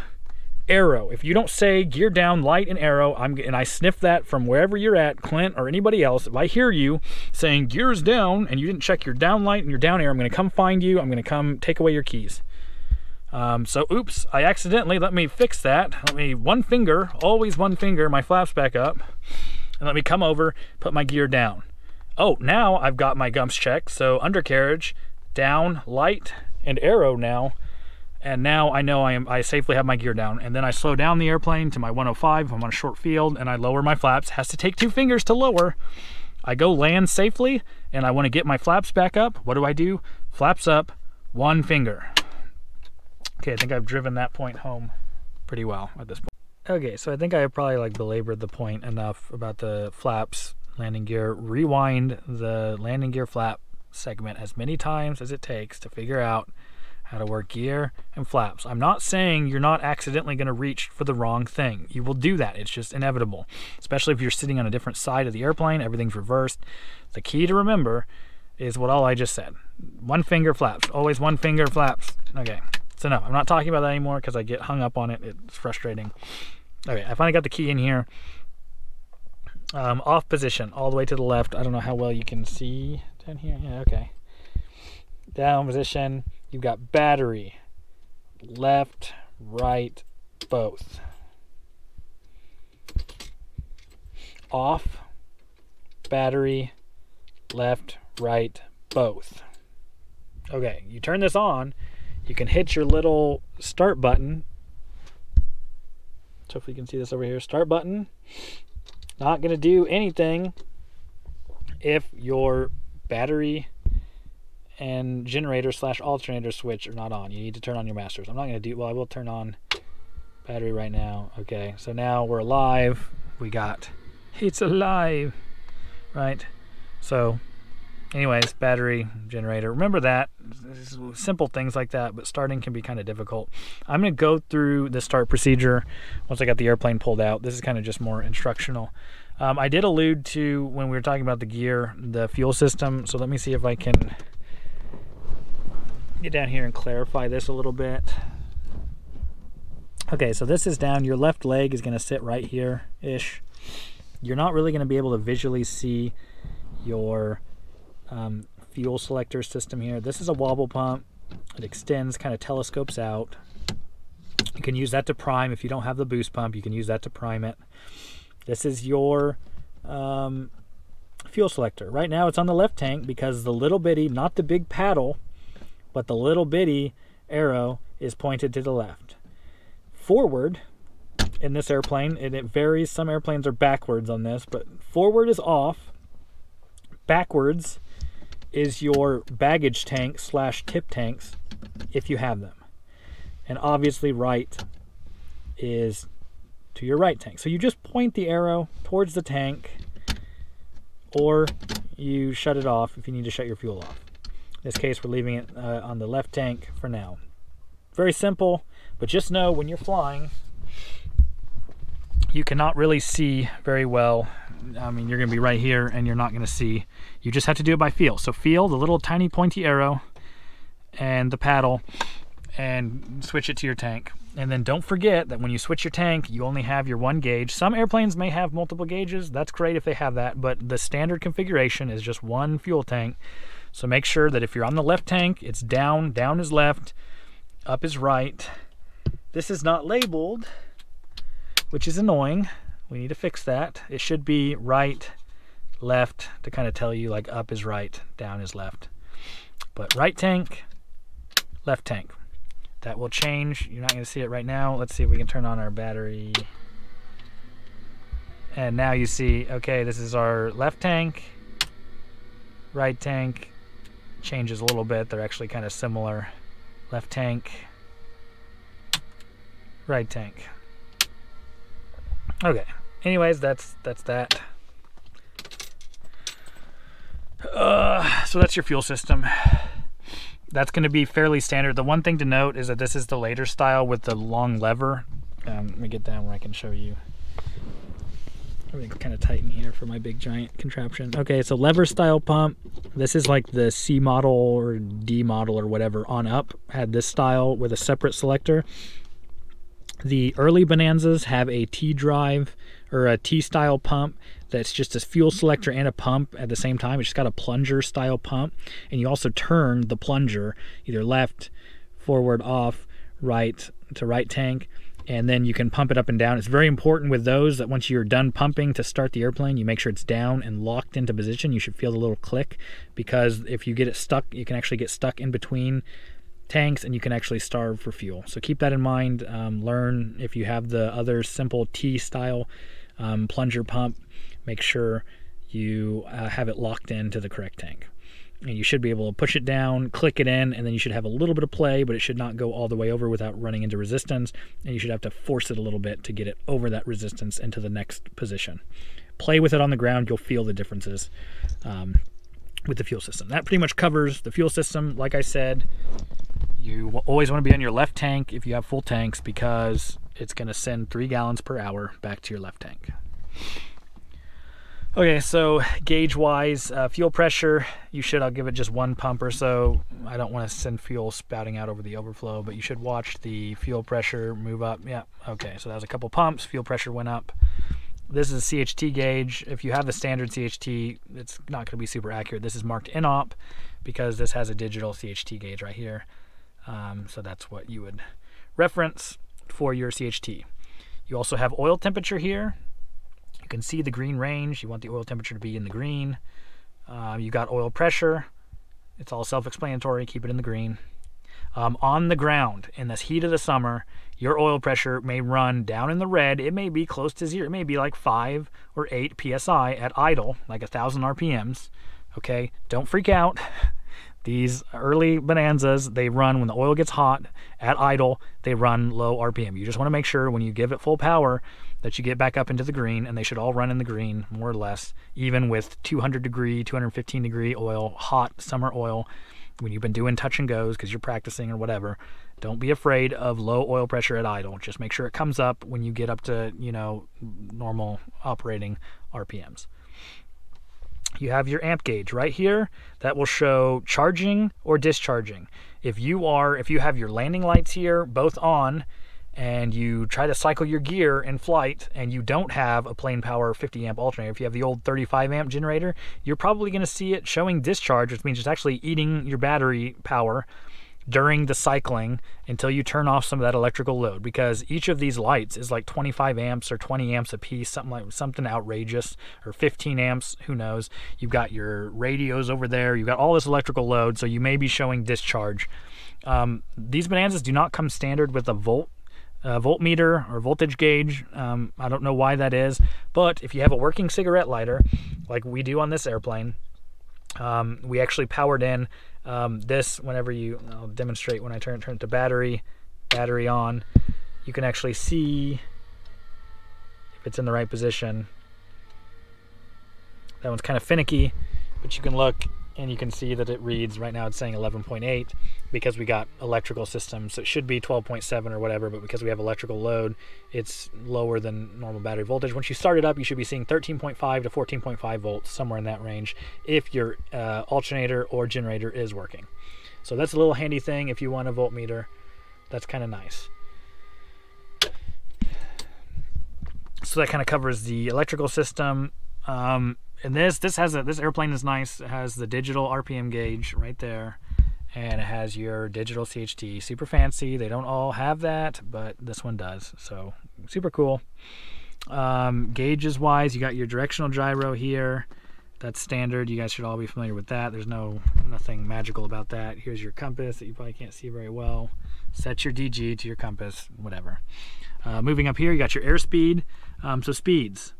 arrow. If you don't say gear down, light, and arrow, I'm and I sniff that from wherever you're at, Clint or anybody else. If I hear you saying gears down and you didn't check your down light and your down arrow, I'm going to come find you. I'm going to come take away your keys. Um, so oops, I accidentally let me fix that. Let me one finger, always one finger, my flaps back up, and let me come over, put my gear down. Oh, now I've got my gumps checked. So undercarriage, down, light, and arrow now and now I know I am I safely have my gear down. And then I slow down the airplane to my 105 I'm on a short field and I lower my flaps. Has to take two fingers to lower. I go land safely and I want to get my flaps back up. What do I do? Flaps up one finger. Okay I think I've driven that point home pretty well at this point. Okay so I think I probably like belabored the point enough about the flaps landing gear. Rewind the landing gear flap segment as many times as it takes to figure out how to work gear and flaps. I'm not saying you're not accidentally going to reach for the wrong thing. You will do that. It's just inevitable, especially if you're sitting on a different side of the airplane, everything's reversed. The key to remember is what all I just said. One finger flaps, always one finger flaps. Okay, so no, I'm not talking about that anymore because I get hung up on it. It's frustrating. Okay, I finally got the key in here. Um, off position, all the way to the left. I don't know how well you can see down here. Yeah, okay. Down position You've got battery, left, right, both. Off, battery, left, right, both. Okay, you turn this on, you can hit your little start button. So if you can see this over here, start button. Not to do anything if your battery and generator slash alternator switch are not on. You need to turn on your masters. I'm not going to do, well, I will turn on battery right now. Okay, so now we're alive. We got, it's alive, right? So, anyways, battery, generator. Remember that. Simple things like that, but starting can be kind of difficult. I'm going to go through the start procedure once I got the airplane pulled out. This is kind of just more instructional. Um, I did allude to when we were talking about the gear, the fuel system. So let me see if I can get down here and clarify this a little bit. Okay, so this is down. Your left leg is going to sit right here-ish. You're not really going to be able to visually see your um, fuel selector system here. This is a wobble pump. It extends, kind of telescopes out. You can use that to prime. If you don't have the boost pump, you can use that to prime it. This is your um, fuel selector. Right now it's on the left tank because the little bitty, not the big paddle, but the little bitty arrow is pointed to the left. Forward in this airplane, and it varies, some airplanes are backwards on this, but forward is off. Backwards is your baggage tank slash tip tanks if you have them. And obviously right is to your right tank. So you just point the arrow towards the tank or you shut it off if you need to shut your fuel off. In this case, we're leaving it uh, on the left tank for now. Very simple, but just know when you're flying, you cannot really see very well. I mean, you're going to be right here and you're not going to see. You just have to do it by feel. So feel the little tiny pointy arrow and the paddle and switch it to your tank. And then don't forget that when you switch your tank, you only have your one gauge. Some airplanes may have multiple gauges. That's great if they have that, but the standard configuration is just one fuel tank. So make sure that if you're on the left tank, it's down, down is left, up is right. This is not labeled, which is annoying. We need to fix that. It should be right, left to kind of tell you like up is right, down is left. But right tank, left tank. That will change. You're not going to see it right now. Let's see if we can turn on our battery. And now you see, okay, this is our left tank, right tank. Changes a little bit. They're actually kind of similar. Left tank, right tank. Okay. Anyways, that's that's that. Uh, so that's your fuel system. That's going to be fairly standard. The one thing to note is that this is the later style with the long lever. Um, let me get down where I can show you. Everything's kind of tight in here for my big giant contraption. Okay, it's a lever style pump. This is like the C model or D model or whatever on up had this style with a separate selector. The early Bonanzas have a T drive or a T style pump that's just a fuel selector and a pump at the same time. It's just got a plunger style pump, and you also turn the plunger either left, forward, off, right to right tank, and then you can pump it up and down. It's very important with those that once you're done pumping to start the airplane, you make sure it's down and locked into position. You should feel the little click because if you get it stuck, you can actually get stuck in between tanks and you can actually starve for fuel. So keep that in mind. Um, learn if you have the other simple T style um, plunger pump, make sure you uh, have it locked into the correct tank. And you should be able to push it down, click it in, and then you should have a little bit of play, but it should not go all the way over without running into resistance. And you should have to force it a little bit to get it over that resistance into the next position. Play with it on the ground, you'll feel the differences um, with the fuel system. That pretty much covers the fuel system. Like I said, you always want to be on your left tank if you have full tanks because it's going to send three gallons per hour back to your left tank. Okay, so gauge wise, uh, fuel pressure, you should, I'll give it just one pump or so. I don't want to send fuel spouting out over the overflow, but you should watch the fuel pressure move up. Yeah, okay, so that was a couple pumps, fuel pressure went up. This is a CHT gauge. If you have the standard CHT, it's not going to be super accurate. This is marked in-op because this has a digital CHT gauge right here. Um, so that's what you would reference for your CHT. You also have oil temperature here. You can see the green range. You want the oil temperature to be in the green. Uh, you got oil pressure. It's all self-explanatory. Keep it in the green. Um, on the ground in this heat of the summer, your oil pressure may run down in the red. It may be close to zero. It may be like five or eight psi at idle, like a thousand RPMs. Okay, don't freak out. These early bonanzas, they run when the oil gets hot at idle, they run low RPM. You just want to make sure when you give it full power that you get back up into the green, and they should all run in the green, more or less, even with 200 degree, 215 degree oil, hot summer oil. When you've been doing touch and goes because you're practicing or whatever, don't be afraid of low oil pressure at idle. Just make sure it comes up when you get up to, you know, normal operating RPMs you have your amp gauge right here that will show charging or discharging. If you are, if you have your landing lights here both on and you try to cycle your gear in flight and you don't have a Plane Power 50 amp alternator, if you have the old 35 amp generator, you're probably going to see it showing discharge, which means it's actually eating your battery power during the cycling until you turn off some of that electrical load because each of these lights is like 25 amps or 20 amps a piece something like something outrageous or 15 amps who knows? You've got your radios over there you've got all this electrical load so you may be showing discharge. Um, these bonanzas do not come standard with a volt uh, voltmeter or voltage gauge. Um, I don't know why that is, but if you have a working cigarette lighter, like we do on this airplane, um, we actually powered in um, this, whenever you, I'll demonstrate when I turn, turn it to battery, battery on, you can actually see if it's in the right position. That one's kind of finicky, but you can look and you can see that it reads right now it's saying 11.8 because we got electrical systems. So it should be 12.7 or whatever but because we have electrical load it's lower than normal battery voltage. Once you start it up you should be seeing 13.5 to 14.5 volts somewhere in that range if your uh, alternator or generator is working. So that's a little handy thing if you want a voltmeter. That's kind of nice. So that kind of covers the electrical system. Um, and this this has a this airplane is nice. It has the digital RPM gauge right there, and it has your digital CHT. Super fancy. They don't all have that, but this one does. So super cool. Um, gauges wise, you got your directional gyro here. That's standard. You guys should all be familiar with that. There's no nothing magical about that. Here's your compass that you probably can't see very well. Set your DG to your compass, whatever. Uh, moving up here, you got your airspeed. Um, so speeds.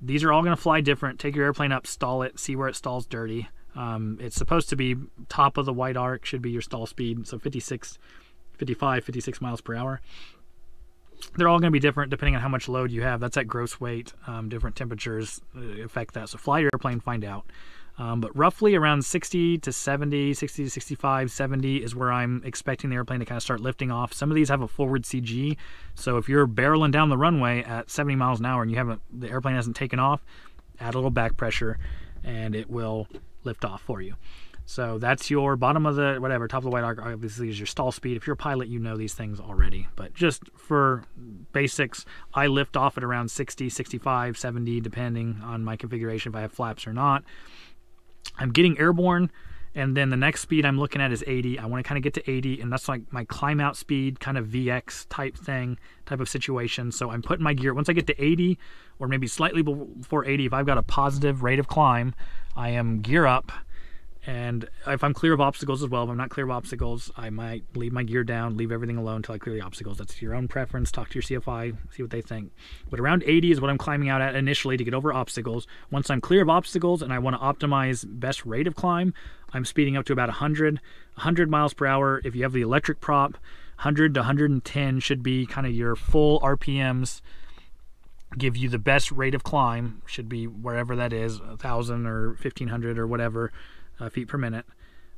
These are all going to fly different. Take your airplane up, stall it, see where it stalls dirty. Um, it's supposed to be top of the white arc, should be your stall speed. So 56, 55, 56 miles per hour they're all going to be different depending on how much load you have. That's at gross weight. Um, different temperatures uh, affect that. So fly your airplane, find out. Um, but roughly around 60 to 70, 60 to 65, 70 is where I'm expecting the airplane to kind of start lifting off. Some of these have a forward CG. So if you're barreling down the runway at 70 miles an hour and you haven't, the airplane hasn't taken off, add a little back pressure and it will lift off for you. So that's your bottom of the whatever top of the white arc. Obviously, is your stall speed. If you're a pilot, you know these things already. But just for basics, I lift off at around 60, 65, 70, depending on my configuration if I have flaps or not. I'm getting airborne, and then the next speed I'm looking at is 80. I want to kind of get to 80, and that's like my climb out speed, kind of VX type thing, type of situation. So I'm putting my gear once I get to 80, or maybe slightly before 80. If I've got a positive rate of climb, I am gear up and if I'm clear of obstacles as well, if I'm not clear of obstacles, I might leave my gear down, leave everything alone until I clear the obstacles. That's your own preference. Talk to your CFI, see what they think. But around 80 is what I'm climbing out at initially to get over obstacles. Once I'm clear of obstacles and I want to optimize best rate of climb, I'm speeding up to about 100, 100 miles per hour. If you have the electric prop, 100 to 110 should be kind of your full RPMs give you the best rate of climb should be wherever that is a thousand or 1500 or whatever uh, feet per minute.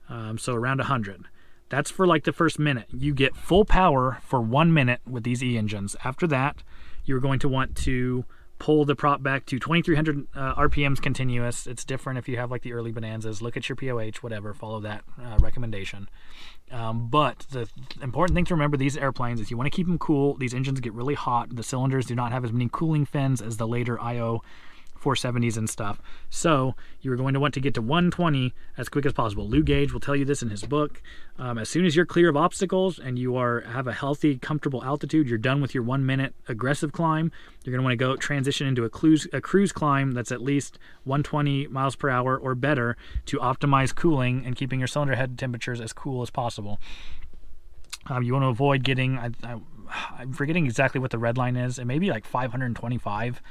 Um, so around 100. That's for like the first minute. You get full power for one minute with these E engines. After that, you're going to want to pull the prop back to 2300 uh, RPMs continuous. It's different if you have like the early Bonanzas. Look at your POH, whatever, follow that uh, recommendation. Um, but the important thing to remember these airplanes is you want to keep them cool. These engines get really hot. The cylinders do not have as many cooling fins as the later IO 470s and stuff. So you're going to want to get to 120 as quick as possible. Lew Gage will tell you this in his book. Um, as soon as you're clear of obstacles and you are have a healthy, comfortable altitude, you're done with your one minute aggressive climb. You're going to want to go transition into a cruise, a cruise climb that's at least 120 miles per hour or better to optimize cooling and keeping your cylinder head temperatures as cool as possible. Um, you want to avoid getting, I, I, I'm forgetting exactly what the red line is. It may be like 525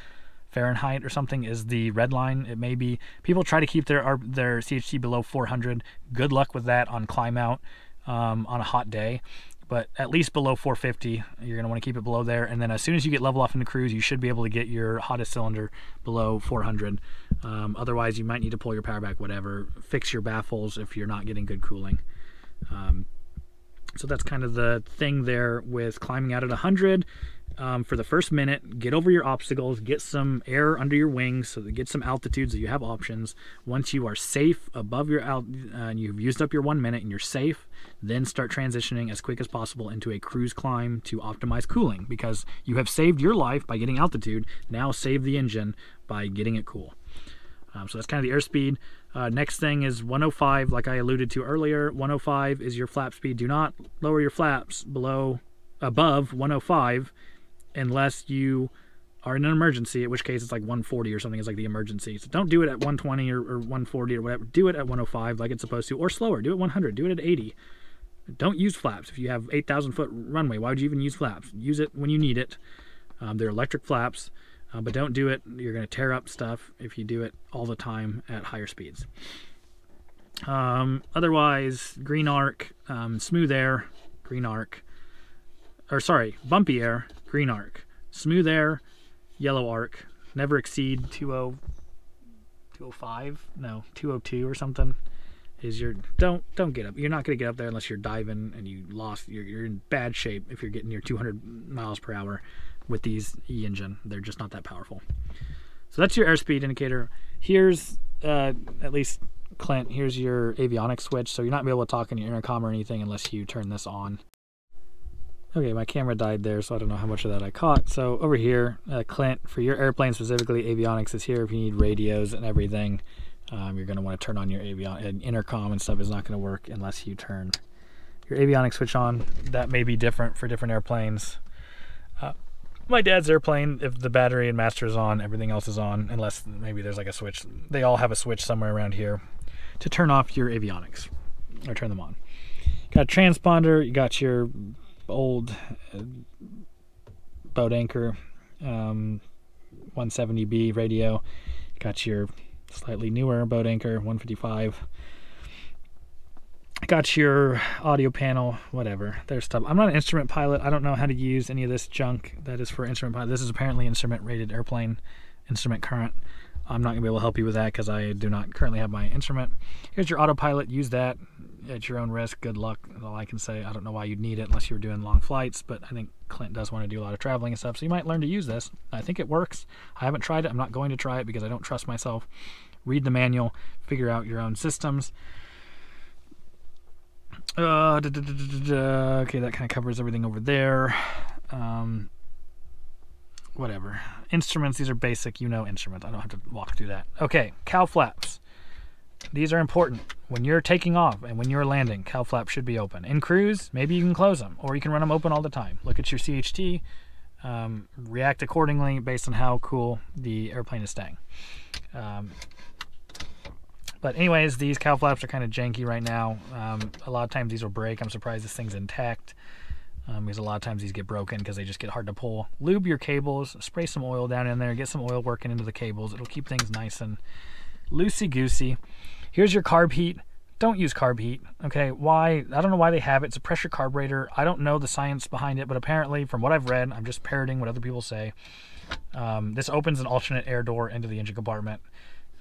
Fahrenheit or something is the red line. It may be people try to keep their their CHT below 400. Good luck with that on climb out um, on a hot day. But at least below 450, you're going to want to keep it below there. And then as soon as you get level off in the cruise, you should be able to get your hottest cylinder below 400. Um, otherwise, you might need to pull your power back, whatever. Fix your baffles if you're not getting good cooling. Um, so that's kind of the thing there with climbing out at 100 um, for the first minute, get over your obstacles, get some air under your wings so that get some altitude so you have options. Once you are safe above your alt, uh, and you've used up your one minute and you're safe, then start transitioning as quick as possible into a cruise climb to optimize cooling because you have saved your life by getting altitude. Now save the engine by getting it cool. Um, so that's kind of the airspeed. Uh, next thing is 105, like I alluded to earlier. 105 is your flap speed. Do not lower your flaps below above 105 unless you are in an emergency, in which case it's like 140 or something is like the emergency. So don't do it at 120 or, or 140 or whatever. Do it at 105 like it's supposed to, or slower. Do it 100. Do it at 80. Don't use flaps. If you have 8,000 foot runway, why would you even use flaps? Use it when you need it. Um, they're electric flaps, uh, but don't do it. You're going to tear up stuff if you do it all the time at higher speeds. Um, otherwise, green arc, um, smooth air, green arc, or sorry, bumpy air, green arc. Smooth air, yellow arc. Never exceed 20, 205, no, 202 or something. Is your don't don't get up. You're not gonna get up there unless you're diving and you lost. You're you're in bad shape if you're getting your 200 miles per hour with these E engine. They're just not that powerful. So that's your airspeed indicator. Here's uh, at least Clint. Here's your avionics switch. So you're not be able to talk in your intercom or anything unless you turn this on. Okay, my camera died there, so I don't know how much of that I caught. So over here, uh, Clint, for your airplane specifically, avionics is here. If you need radios and everything, um, you're going to want to turn on your avion intercom and stuff is not going to work unless you turn your avionics switch on. That may be different for different airplanes. Uh, my dad's airplane, if the battery and master is on, everything else is on, unless maybe there's like a switch. They all have a switch somewhere around here to turn off your avionics or turn them on. Got a transponder, you got your old uh, boat anchor um, 170B radio, got your slightly newer boat anchor 155 got your audio panel, whatever. There's stuff. I'm not an instrument pilot. I don't know how to use any of this junk that is for instrument pilot. This is apparently instrument rated airplane, instrument current. I'm not gonna be able to help you with that because I do not currently have my instrument. Here's your autopilot. Use that at your own risk. Good luck. All I can say. I don't know why you'd need it unless you were doing long flights, but I think Clint does want to do a lot of traveling and stuff, so you might learn to use this. I think it works. I haven't tried it. I'm not going to try it because I don't trust myself. Read the manual. Figure out your own systems. Uh, da, da, da, okay, that kind of covers everything over there. Um, whatever. Instruments, these are basic, you know instruments. I don't have to walk through that. Okay, cowl flaps. These are important. When you're taking off and when you're landing, cowl flaps should be open. In cruise, maybe you can close them or you can run them open all the time. Look at your CHT, um, react accordingly based on how cool the airplane is staying. Um, but anyways, these cowl flaps are kind of janky right now. Um, a lot of times these will break. I'm surprised this thing's intact. Um, because a lot of times these get broken because they just get hard to pull. Lube your cables, spray some oil down in there, get some oil working into the cables. It'll keep things nice and loosey-goosey. Here's your carb heat. Don't use carb heat. Okay, why? I don't know why they have it. It's a pressure carburetor. I don't know the science behind it, but apparently, from what I've read, I'm just parroting what other people say. Um, this opens an alternate air door into the engine compartment.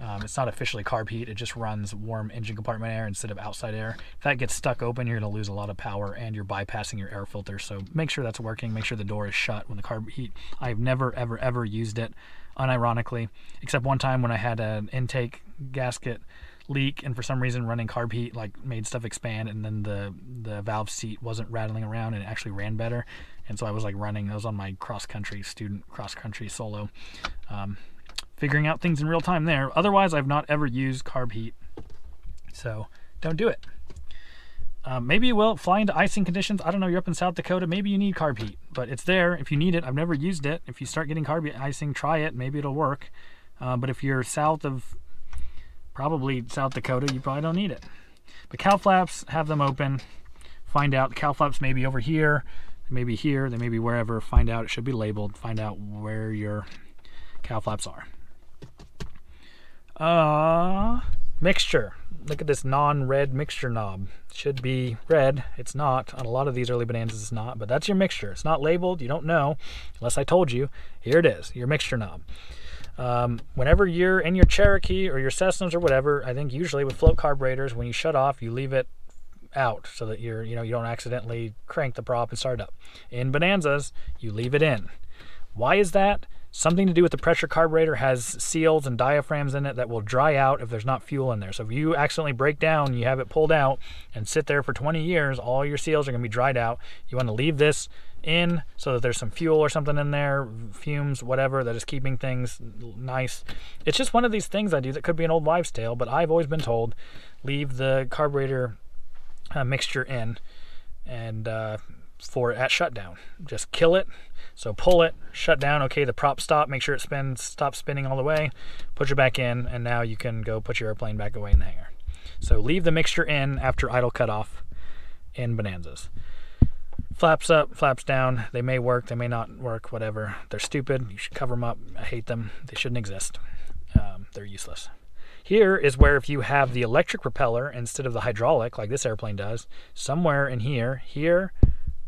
Um, it's not officially carb heat, it just runs warm engine compartment air instead of outside air. If that gets stuck open, you're going to lose a lot of power and you're bypassing your air filter. So make sure that's working. Make sure the door is shut when the carb heat. I've never, ever, ever used it, unironically, except one time when I had an intake gasket leak and for some reason running carb heat like made stuff expand and then the the valve seat wasn't rattling around and it actually ran better and so i was like running i was on my cross country student cross country solo um, figuring out things in real time there. Otherwise, I've not ever used carb heat. So don't do it. Um, maybe you will fly into icing conditions. I don't know. You're up in South Dakota. Maybe you need carb heat, but it's there if you need it. I've never used it. If you start getting carb icing, try it. Maybe it'll work. Uh, but if you're south of probably South Dakota, you probably don't need it. But cowl flaps, have them open. Find out the cowl flaps may be over here, they may be here, they may be wherever. Find out. It should be labeled. Find out where your cowl flaps are. Uh, mixture. Look at this non-red mixture knob. Should be red. It's not. On a lot of these early Bonanzas, it's not. But that's your mixture. It's not labeled. You don't know unless I told you. Here it is, your mixture knob. Um, whenever you're in your Cherokee or your Cessnas or whatever, I think usually with float carburetors, when you shut off, you leave it out so that you're, you know, you don't accidentally crank the prop and start it up. In Bonanzas, you leave it in. Why is that? Something to do with the pressure carburetor has seals and diaphragms in it that will dry out if there's not fuel in there. So if you accidentally break down, you have it pulled out and sit there for 20 years, all your seals are going to be dried out. You want to leave this in so that there's some fuel or something in there, fumes, whatever, that is keeping things nice. It's just one of these things I do that could be an old wives' tale, but I've always been told leave the carburetor uh, mixture in and uh, for at shutdown. Just kill it. So pull it, shut down. Okay, the prop stop. Make sure it spins, stops spinning all the way. Put it back in, and now you can go put your airplane back away in the hangar. So leave the mixture in after idle cutoff in Bonanzas. Flaps up, flaps down. They may work, they may not work, whatever. They're stupid. You should cover them up. I hate them. They shouldn't exist. Um, they're useless. Here is where if you have the electric propeller instead of the hydraulic, like this airplane does, somewhere in here, here,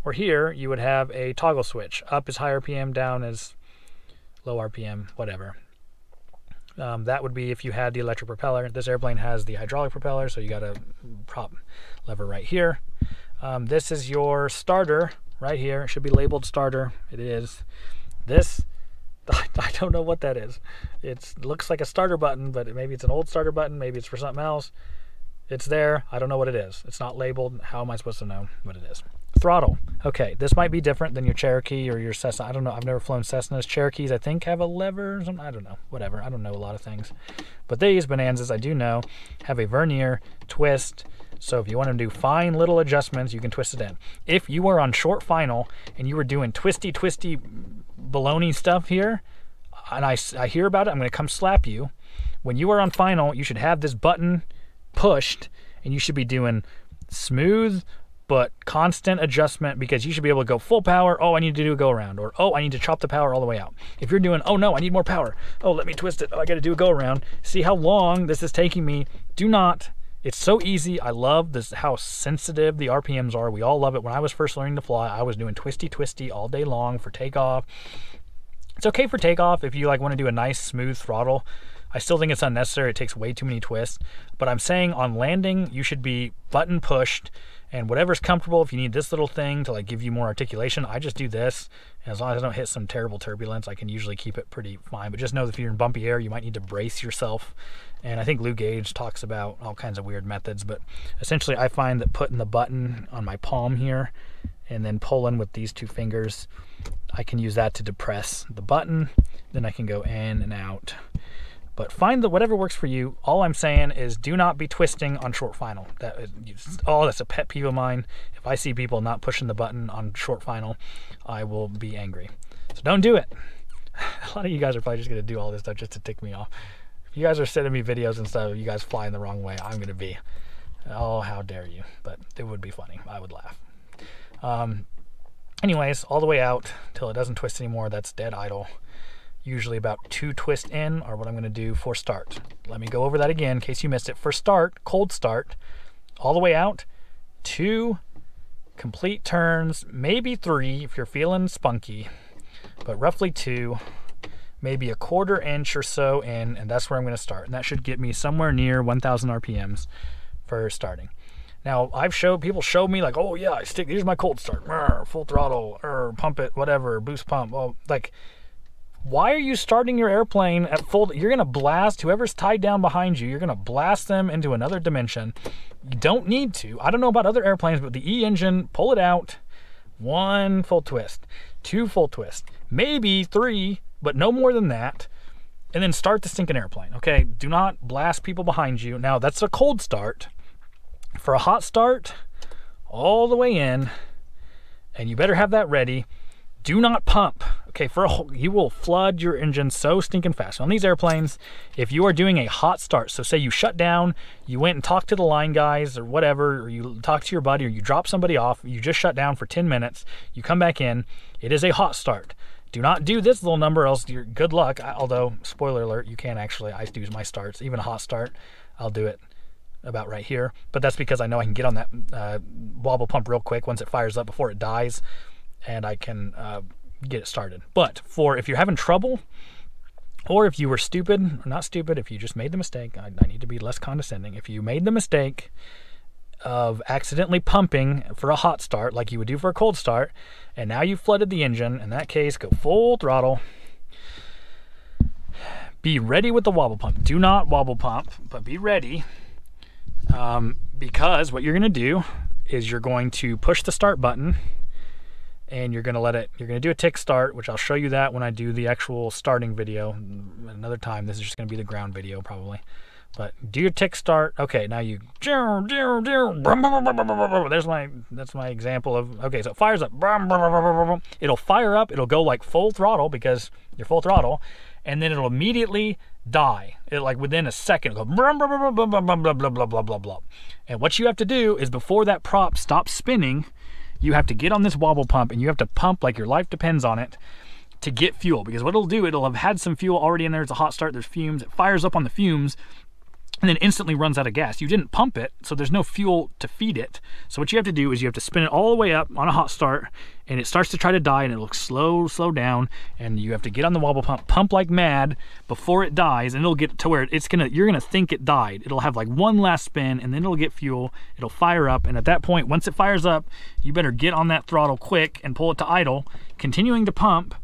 or here, you would have a toggle switch. Up is high RPM, down is low RPM, whatever. Um, that would be if you had the electric propeller. This airplane has the hydraulic propeller, so you got a prop lever right here. Um, this is your starter right here. It should be labeled starter. It is. This, I don't know what that is. It looks like a starter button, but maybe it's an old starter button. Maybe it's for something else. It's there. I don't know what it is. It's not labeled. How am I supposed to know what it is? Throttle. Okay, this might be different than your Cherokee or your Cessna. I don't know. I've never flown Cessnas. Cherokees, I think, have a lever or something. I don't know. Whatever. I don't know a lot of things. But these Bonanzas, I do know, have a vernier, twist, So if you want to do fine little adjustments, you can twist it in. If you were on short final and you were doing twisty, twisty baloney stuff here, and I, I hear about it, I'm going to come slap you. When you are on final, you should have this button pushed and you should be doing smooth but constant adjustment because you should be able to go full power. Oh, I need to do a go around, or oh, I need to chop the power all the way out. If you're doing, oh no, I need more power. Oh, let me twist it. Oh, I got to do a go around. See how long this is taking me. Do not. It's so easy. I love this how sensitive the RPMs are. We all love it. When I was first learning to fly, I was doing twisty twisty all day long for takeoff. It's okay for takeoff if you like want to do a nice smooth throttle. I still think it's unnecessary. It takes way too many twists. But I'm saying on landing, you should be button pushed and whatever's comfortable. If you need this little thing to like give you more articulation, I just do this. And as long as I don't hit some terrible turbulence, I can usually keep it pretty fine. But just know that if you're in bumpy air, you might need to brace yourself. And I think Lew Gage talks about all kinds of weird methods. But essentially, I find that putting the button on my palm here and then pulling with these two fingers, I can use that to depress the button. Then I can go in and out but find the whatever works for you. All I'm saying is do not be twisting on short final. That is, oh, that's a pet peeve of mine. If I see people not pushing the button on short final, I will be angry. So don't do it. A lot of you guys are probably just gonna do all this stuff just to tick me off. If you guys are sending me videos and stuff, you guys flying the wrong way, I'm gonna be, oh, how dare you? But it would be funny. I would laugh. Um, anyways, all the way out till it doesn't twist anymore. That's dead idle usually about two twists in are what I'm going to do for start. Let me go over that again in case you missed it. For start, cold start, all the way out, two complete turns, maybe three if you're feeling spunky, but roughly two, maybe a quarter inch or so in, and that's where I'm going to start. And that should get me somewhere near 1,000 RPMs for starting. Now I've showed people show me like, oh yeah, I stick. Here's my cold start, full throttle, or pump it, whatever, boost pump. Well, like why are you starting your airplane at full? You're going to blast whoever's tied down behind you. You're going to blast them into another dimension. You don't need to. I don't know about other airplanes, but the E engine, pull it out. One full twist, two full twist, maybe three, but no more than that. And then start the stinking airplane. Okay, do not blast people behind you. Now that's a cold start. For a hot start, all the way in, and you better have that ready do not pump. Okay, for a whole, you will flood your engine so stinking fast. On these airplanes, if you are doing a hot start, so say you shut down, you went and talked to the line guys or whatever, or you talk to your buddy or you drop somebody off, you just shut down for 10 minutes, you come back in, it is a hot start. Do not do this little number, else you're good luck. Although, spoiler alert, you can actually. I do my starts, even a hot start. I'll do it about right here, but that's because I know I can get on that uh, wobble pump real quick once it fires up before it dies and I can uh, get it started. But for if you're having trouble, or if you were stupid, or not stupid, if you just made the mistake, I, I need to be less condescending. If you made the mistake of accidentally pumping for a hot start, like you would do for a cold start, and now you've flooded the engine, in that case, go full throttle. Be ready with the wobble pump. Do not wobble pump, but be ready. Um, because what you're going to do is you're going to push the start button and you're going to let it you're going to do a tick start which I'll show you that when I do the actual starting video another time this is just going to be the ground video probably but do your tick start okay now you there's my that's my example of okay so it fires up it'll fire up it'll go like full throttle because you're full throttle and then it'll immediately die it like within a second go blah blah blah blah blah blah blah blah and what you have to do is before that prop stops spinning you have to get on this wobble pump and you have to pump like your life depends on it to get fuel because what it'll do it'll have had some fuel already in there it's a hot start there's fumes it fires up on the fumes and then instantly runs out of gas. You didn't pump it, so there's no fuel to feed it. So what you have to do is you have to spin it all the way up on a hot start, and it starts to try to die, and it looks slow, slow down, and you have to get on the wobble pump, pump like mad before it dies, and it'll get to where it's gonna, you're gonna think it died. It'll have like one last spin, and then it'll get fuel, it'll fire up, and at that point, once it fires up, you better get on that throttle quick and pull it to idle, continuing to pump,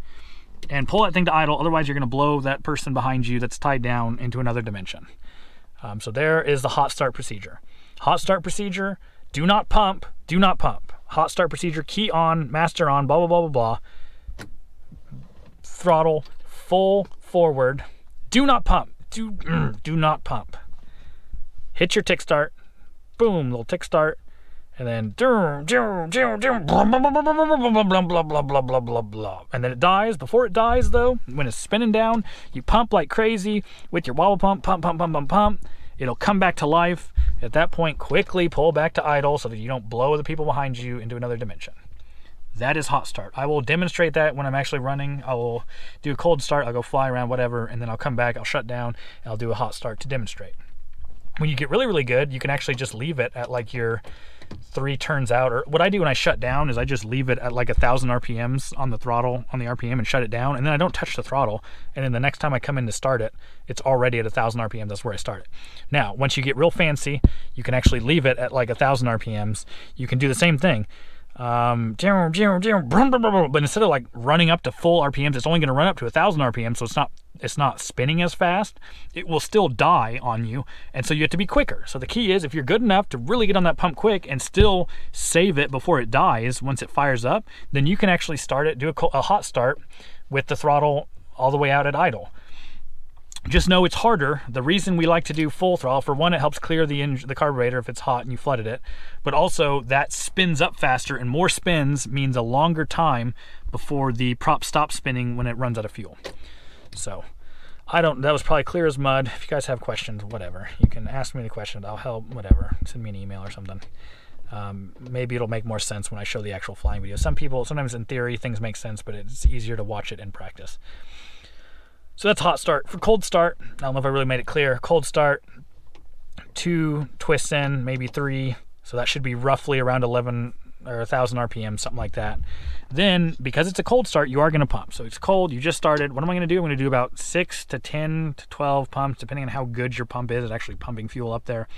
and pull that thing to idle, otherwise you're gonna blow that person behind you that's tied down into another dimension. Um, so there is the hot start procedure. Hot start procedure, do not pump, do not pump. Hot start procedure, key on, master on, blah, blah, blah, blah, blah. Throttle, full forward. Do not pump, do, do not pump. Hit your tick start, boom, little tick start, and then blah blah blah blah blah blah blah blah blah, and then it dies. Before it dies, though, when it's spinning down, you pump like crazy with your wobble pump, pump, pump, pump, pump, pump. It'll come back to life. At that point, quickly pull back to idle so that you don't blow the people behind you into another dimension. That is hot start. I will demonstrate that when I'm actually running. I will do a cold start. I'll go fly around, whatever, and then I'll come back. I'll shut down. I'll do a hot start to demonstrate. When you get really, really good, you can actually just leave it at like your three turns out. Or what I do when I shut down is I just leave it at like a thousand RPMs on the throttle on the RPM and shut it down, and then I don't touch the throttle. And then the next time I come in to start it, it's already at a thousand RPM. That's where I start it. Now, once you get real fancy, you can actually leave it at like a thousand RPMs. You can do the same thing um, but instead of like running up to full RPMs, it's only going to run up to a thousand RPM, so it's not it's not spinning as fast. It will still die on you, and so you have to be quicker. So the key is if you're good enough to really get on that pump quick and still save it before it dies once it fires up, then you can actually start it, do a, a hot start with the throttle all the way out at idle just know it's harder. The reason we like to do full throttle, for one, it helps clear the the carburetor if it's hot and you flooded it, but also that spins up faster, and more spins means a longer time before the prop stops spinning when it runs out of fuel. So, I don't. That was probably clear as mud. If you guys have questions, whatever, you can ask me the questions. I'll help. Whatever, send me an email or something. Um, maybe it'll make more sense when I show the actual flying video. Some people, sometimes in theory, things make sense, but it's easier to watch it in practice. So that's hot start. For cold start, I don't know if I really made it clear. Cold start, two twists in, maybe three. So that should be roughly around 11 or 1,000 RPM, something like that. Then, because it's a cold start, you are going to pump. So it's cold, you just started. What am I going to do? I'm going to do about 6 to 10 to 12 pumps, depending on how good your pump is at actually pumping fuel up there.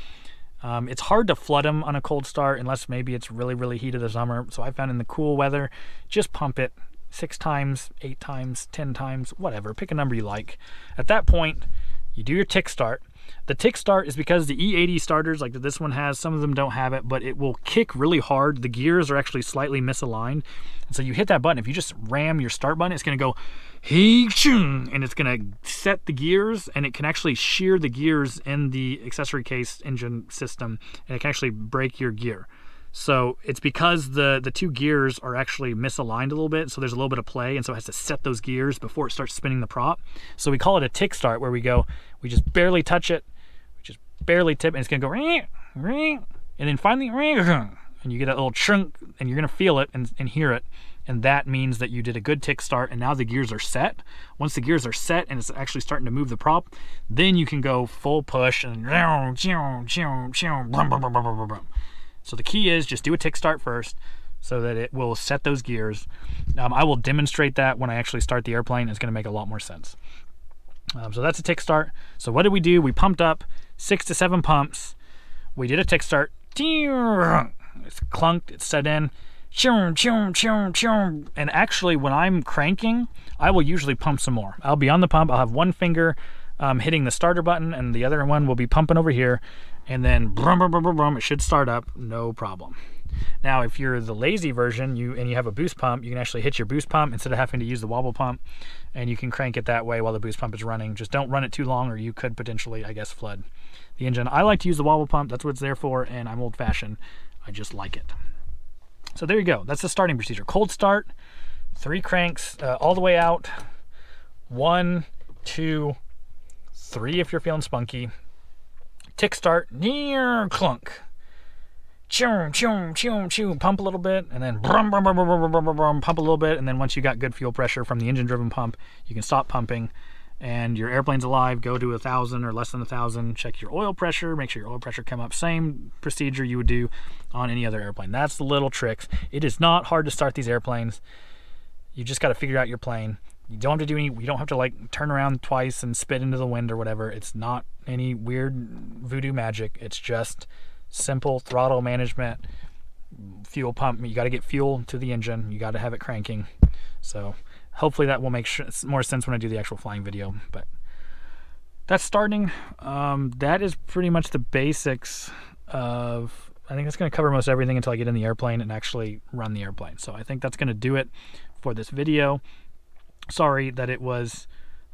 Um, it's hard to flood them on a cold start unless maybe it's really, really heat of the summer. So I found in the cool weather, just pump it six times, eight times, ten times, whatever. Pick a number you like. At that point, you do your tick start. The tick start is because the E80 starters, like this one has, some of them don't have it, but it will kick really hard. The gears are actually slightly misaligned. And so you hit that button. If you just ram your start button, it's going to go, hee chung and it's going to set the gears, and it can actually shear the gears in the accessory case engine system, and it can actually break your gear. So it's because the, the two gears are actually misaligned a little bit, so there's a little bit of play, and so it has to set those gears before it starts spinning the prop. So we call it a tick start, where we go, we just barely touch it, we just barely tip, and it's gonna go ring, ring, and then finally ring, and you get that little chunk, and you're gonna feel it and, and hear it, and that means that you did a good tick start, and now the gears are set. Once the gears are set and it's actually starting to move the prop, then you can go full push and so the key is just do a tick start first so that it will set those gears. Um, I will demonstrate that when I actually start the airplane. It's going to make a lot more sense. Um, so that's a tick start. So what did we do? We pumped up six to seven pumps. We did a tick start. It's clunked, it's set in. And actually, when I'm cranking, I will usually pump some more. I'll be on the pump. I'll have one finger um, hitting the starter button, and the other one will be pumping over here and then brum, brum, brum, brum, brum, it should start up, no problem. Now, if you're the lazy version you and you have a boost pump, you can actually hit your boost pump instead of having to use the wobble pump, and you can crank it that way while the boost pump is running. Just don't run it too long, or you could potentially, I guess, flood the engine. I like to use the wobble pump. That's what it's there for, and I'm old-fashioned. I just like it. So there you go. That's the starting procedure. Cold start, three cranks uh, all the way out. One, two, three if you're feeling spunky, tick start, near clunk. Chum, chum, chum, chum, pump a little bit, and then brum, brum, brum, brum, brum, brum, brum, pump a little bit, and then once you got good fuel pressure from the engine-driven pump, you can stop pumping, and your airplane's alive. Go to a thousand or less than a thousand. Check your oil pressure. Make sure your oil pressure come up. Same procedure you would do on any other airplane. That's the little tricks. It is not hard to start these airplanes. You just got to figure out your plane. You don't have to do any. You don't have to like turn around twice and spit into the wind or whatever. It's not any weird voodoo magic. It's just simple throttle management, fuel pump. You got to get fuel to the engine. You got to have it cranking. So hopefully that will make more sense when I do the actual flying video. But that's starting. Um, that is pretty much the basics of. I think that's going to cover most everything until I get in the airplane and actually run the airplane. So I think that's going to do it for this video sorry that it was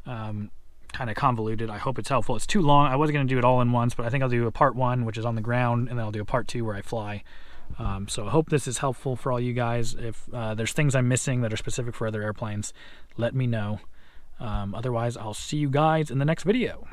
um, kind of convoluted. I hope it's helpful. It's too long. I was going to do it all in once, but I think I'll do a part one, which is on the ground, and then I'll do a part two where I fly. Um, so I hope this is helpful for all you guys. If uh, there's things I'm missing that are specific for other airplanes, let me know. Um, otherwise, I'll see you guys in the next video.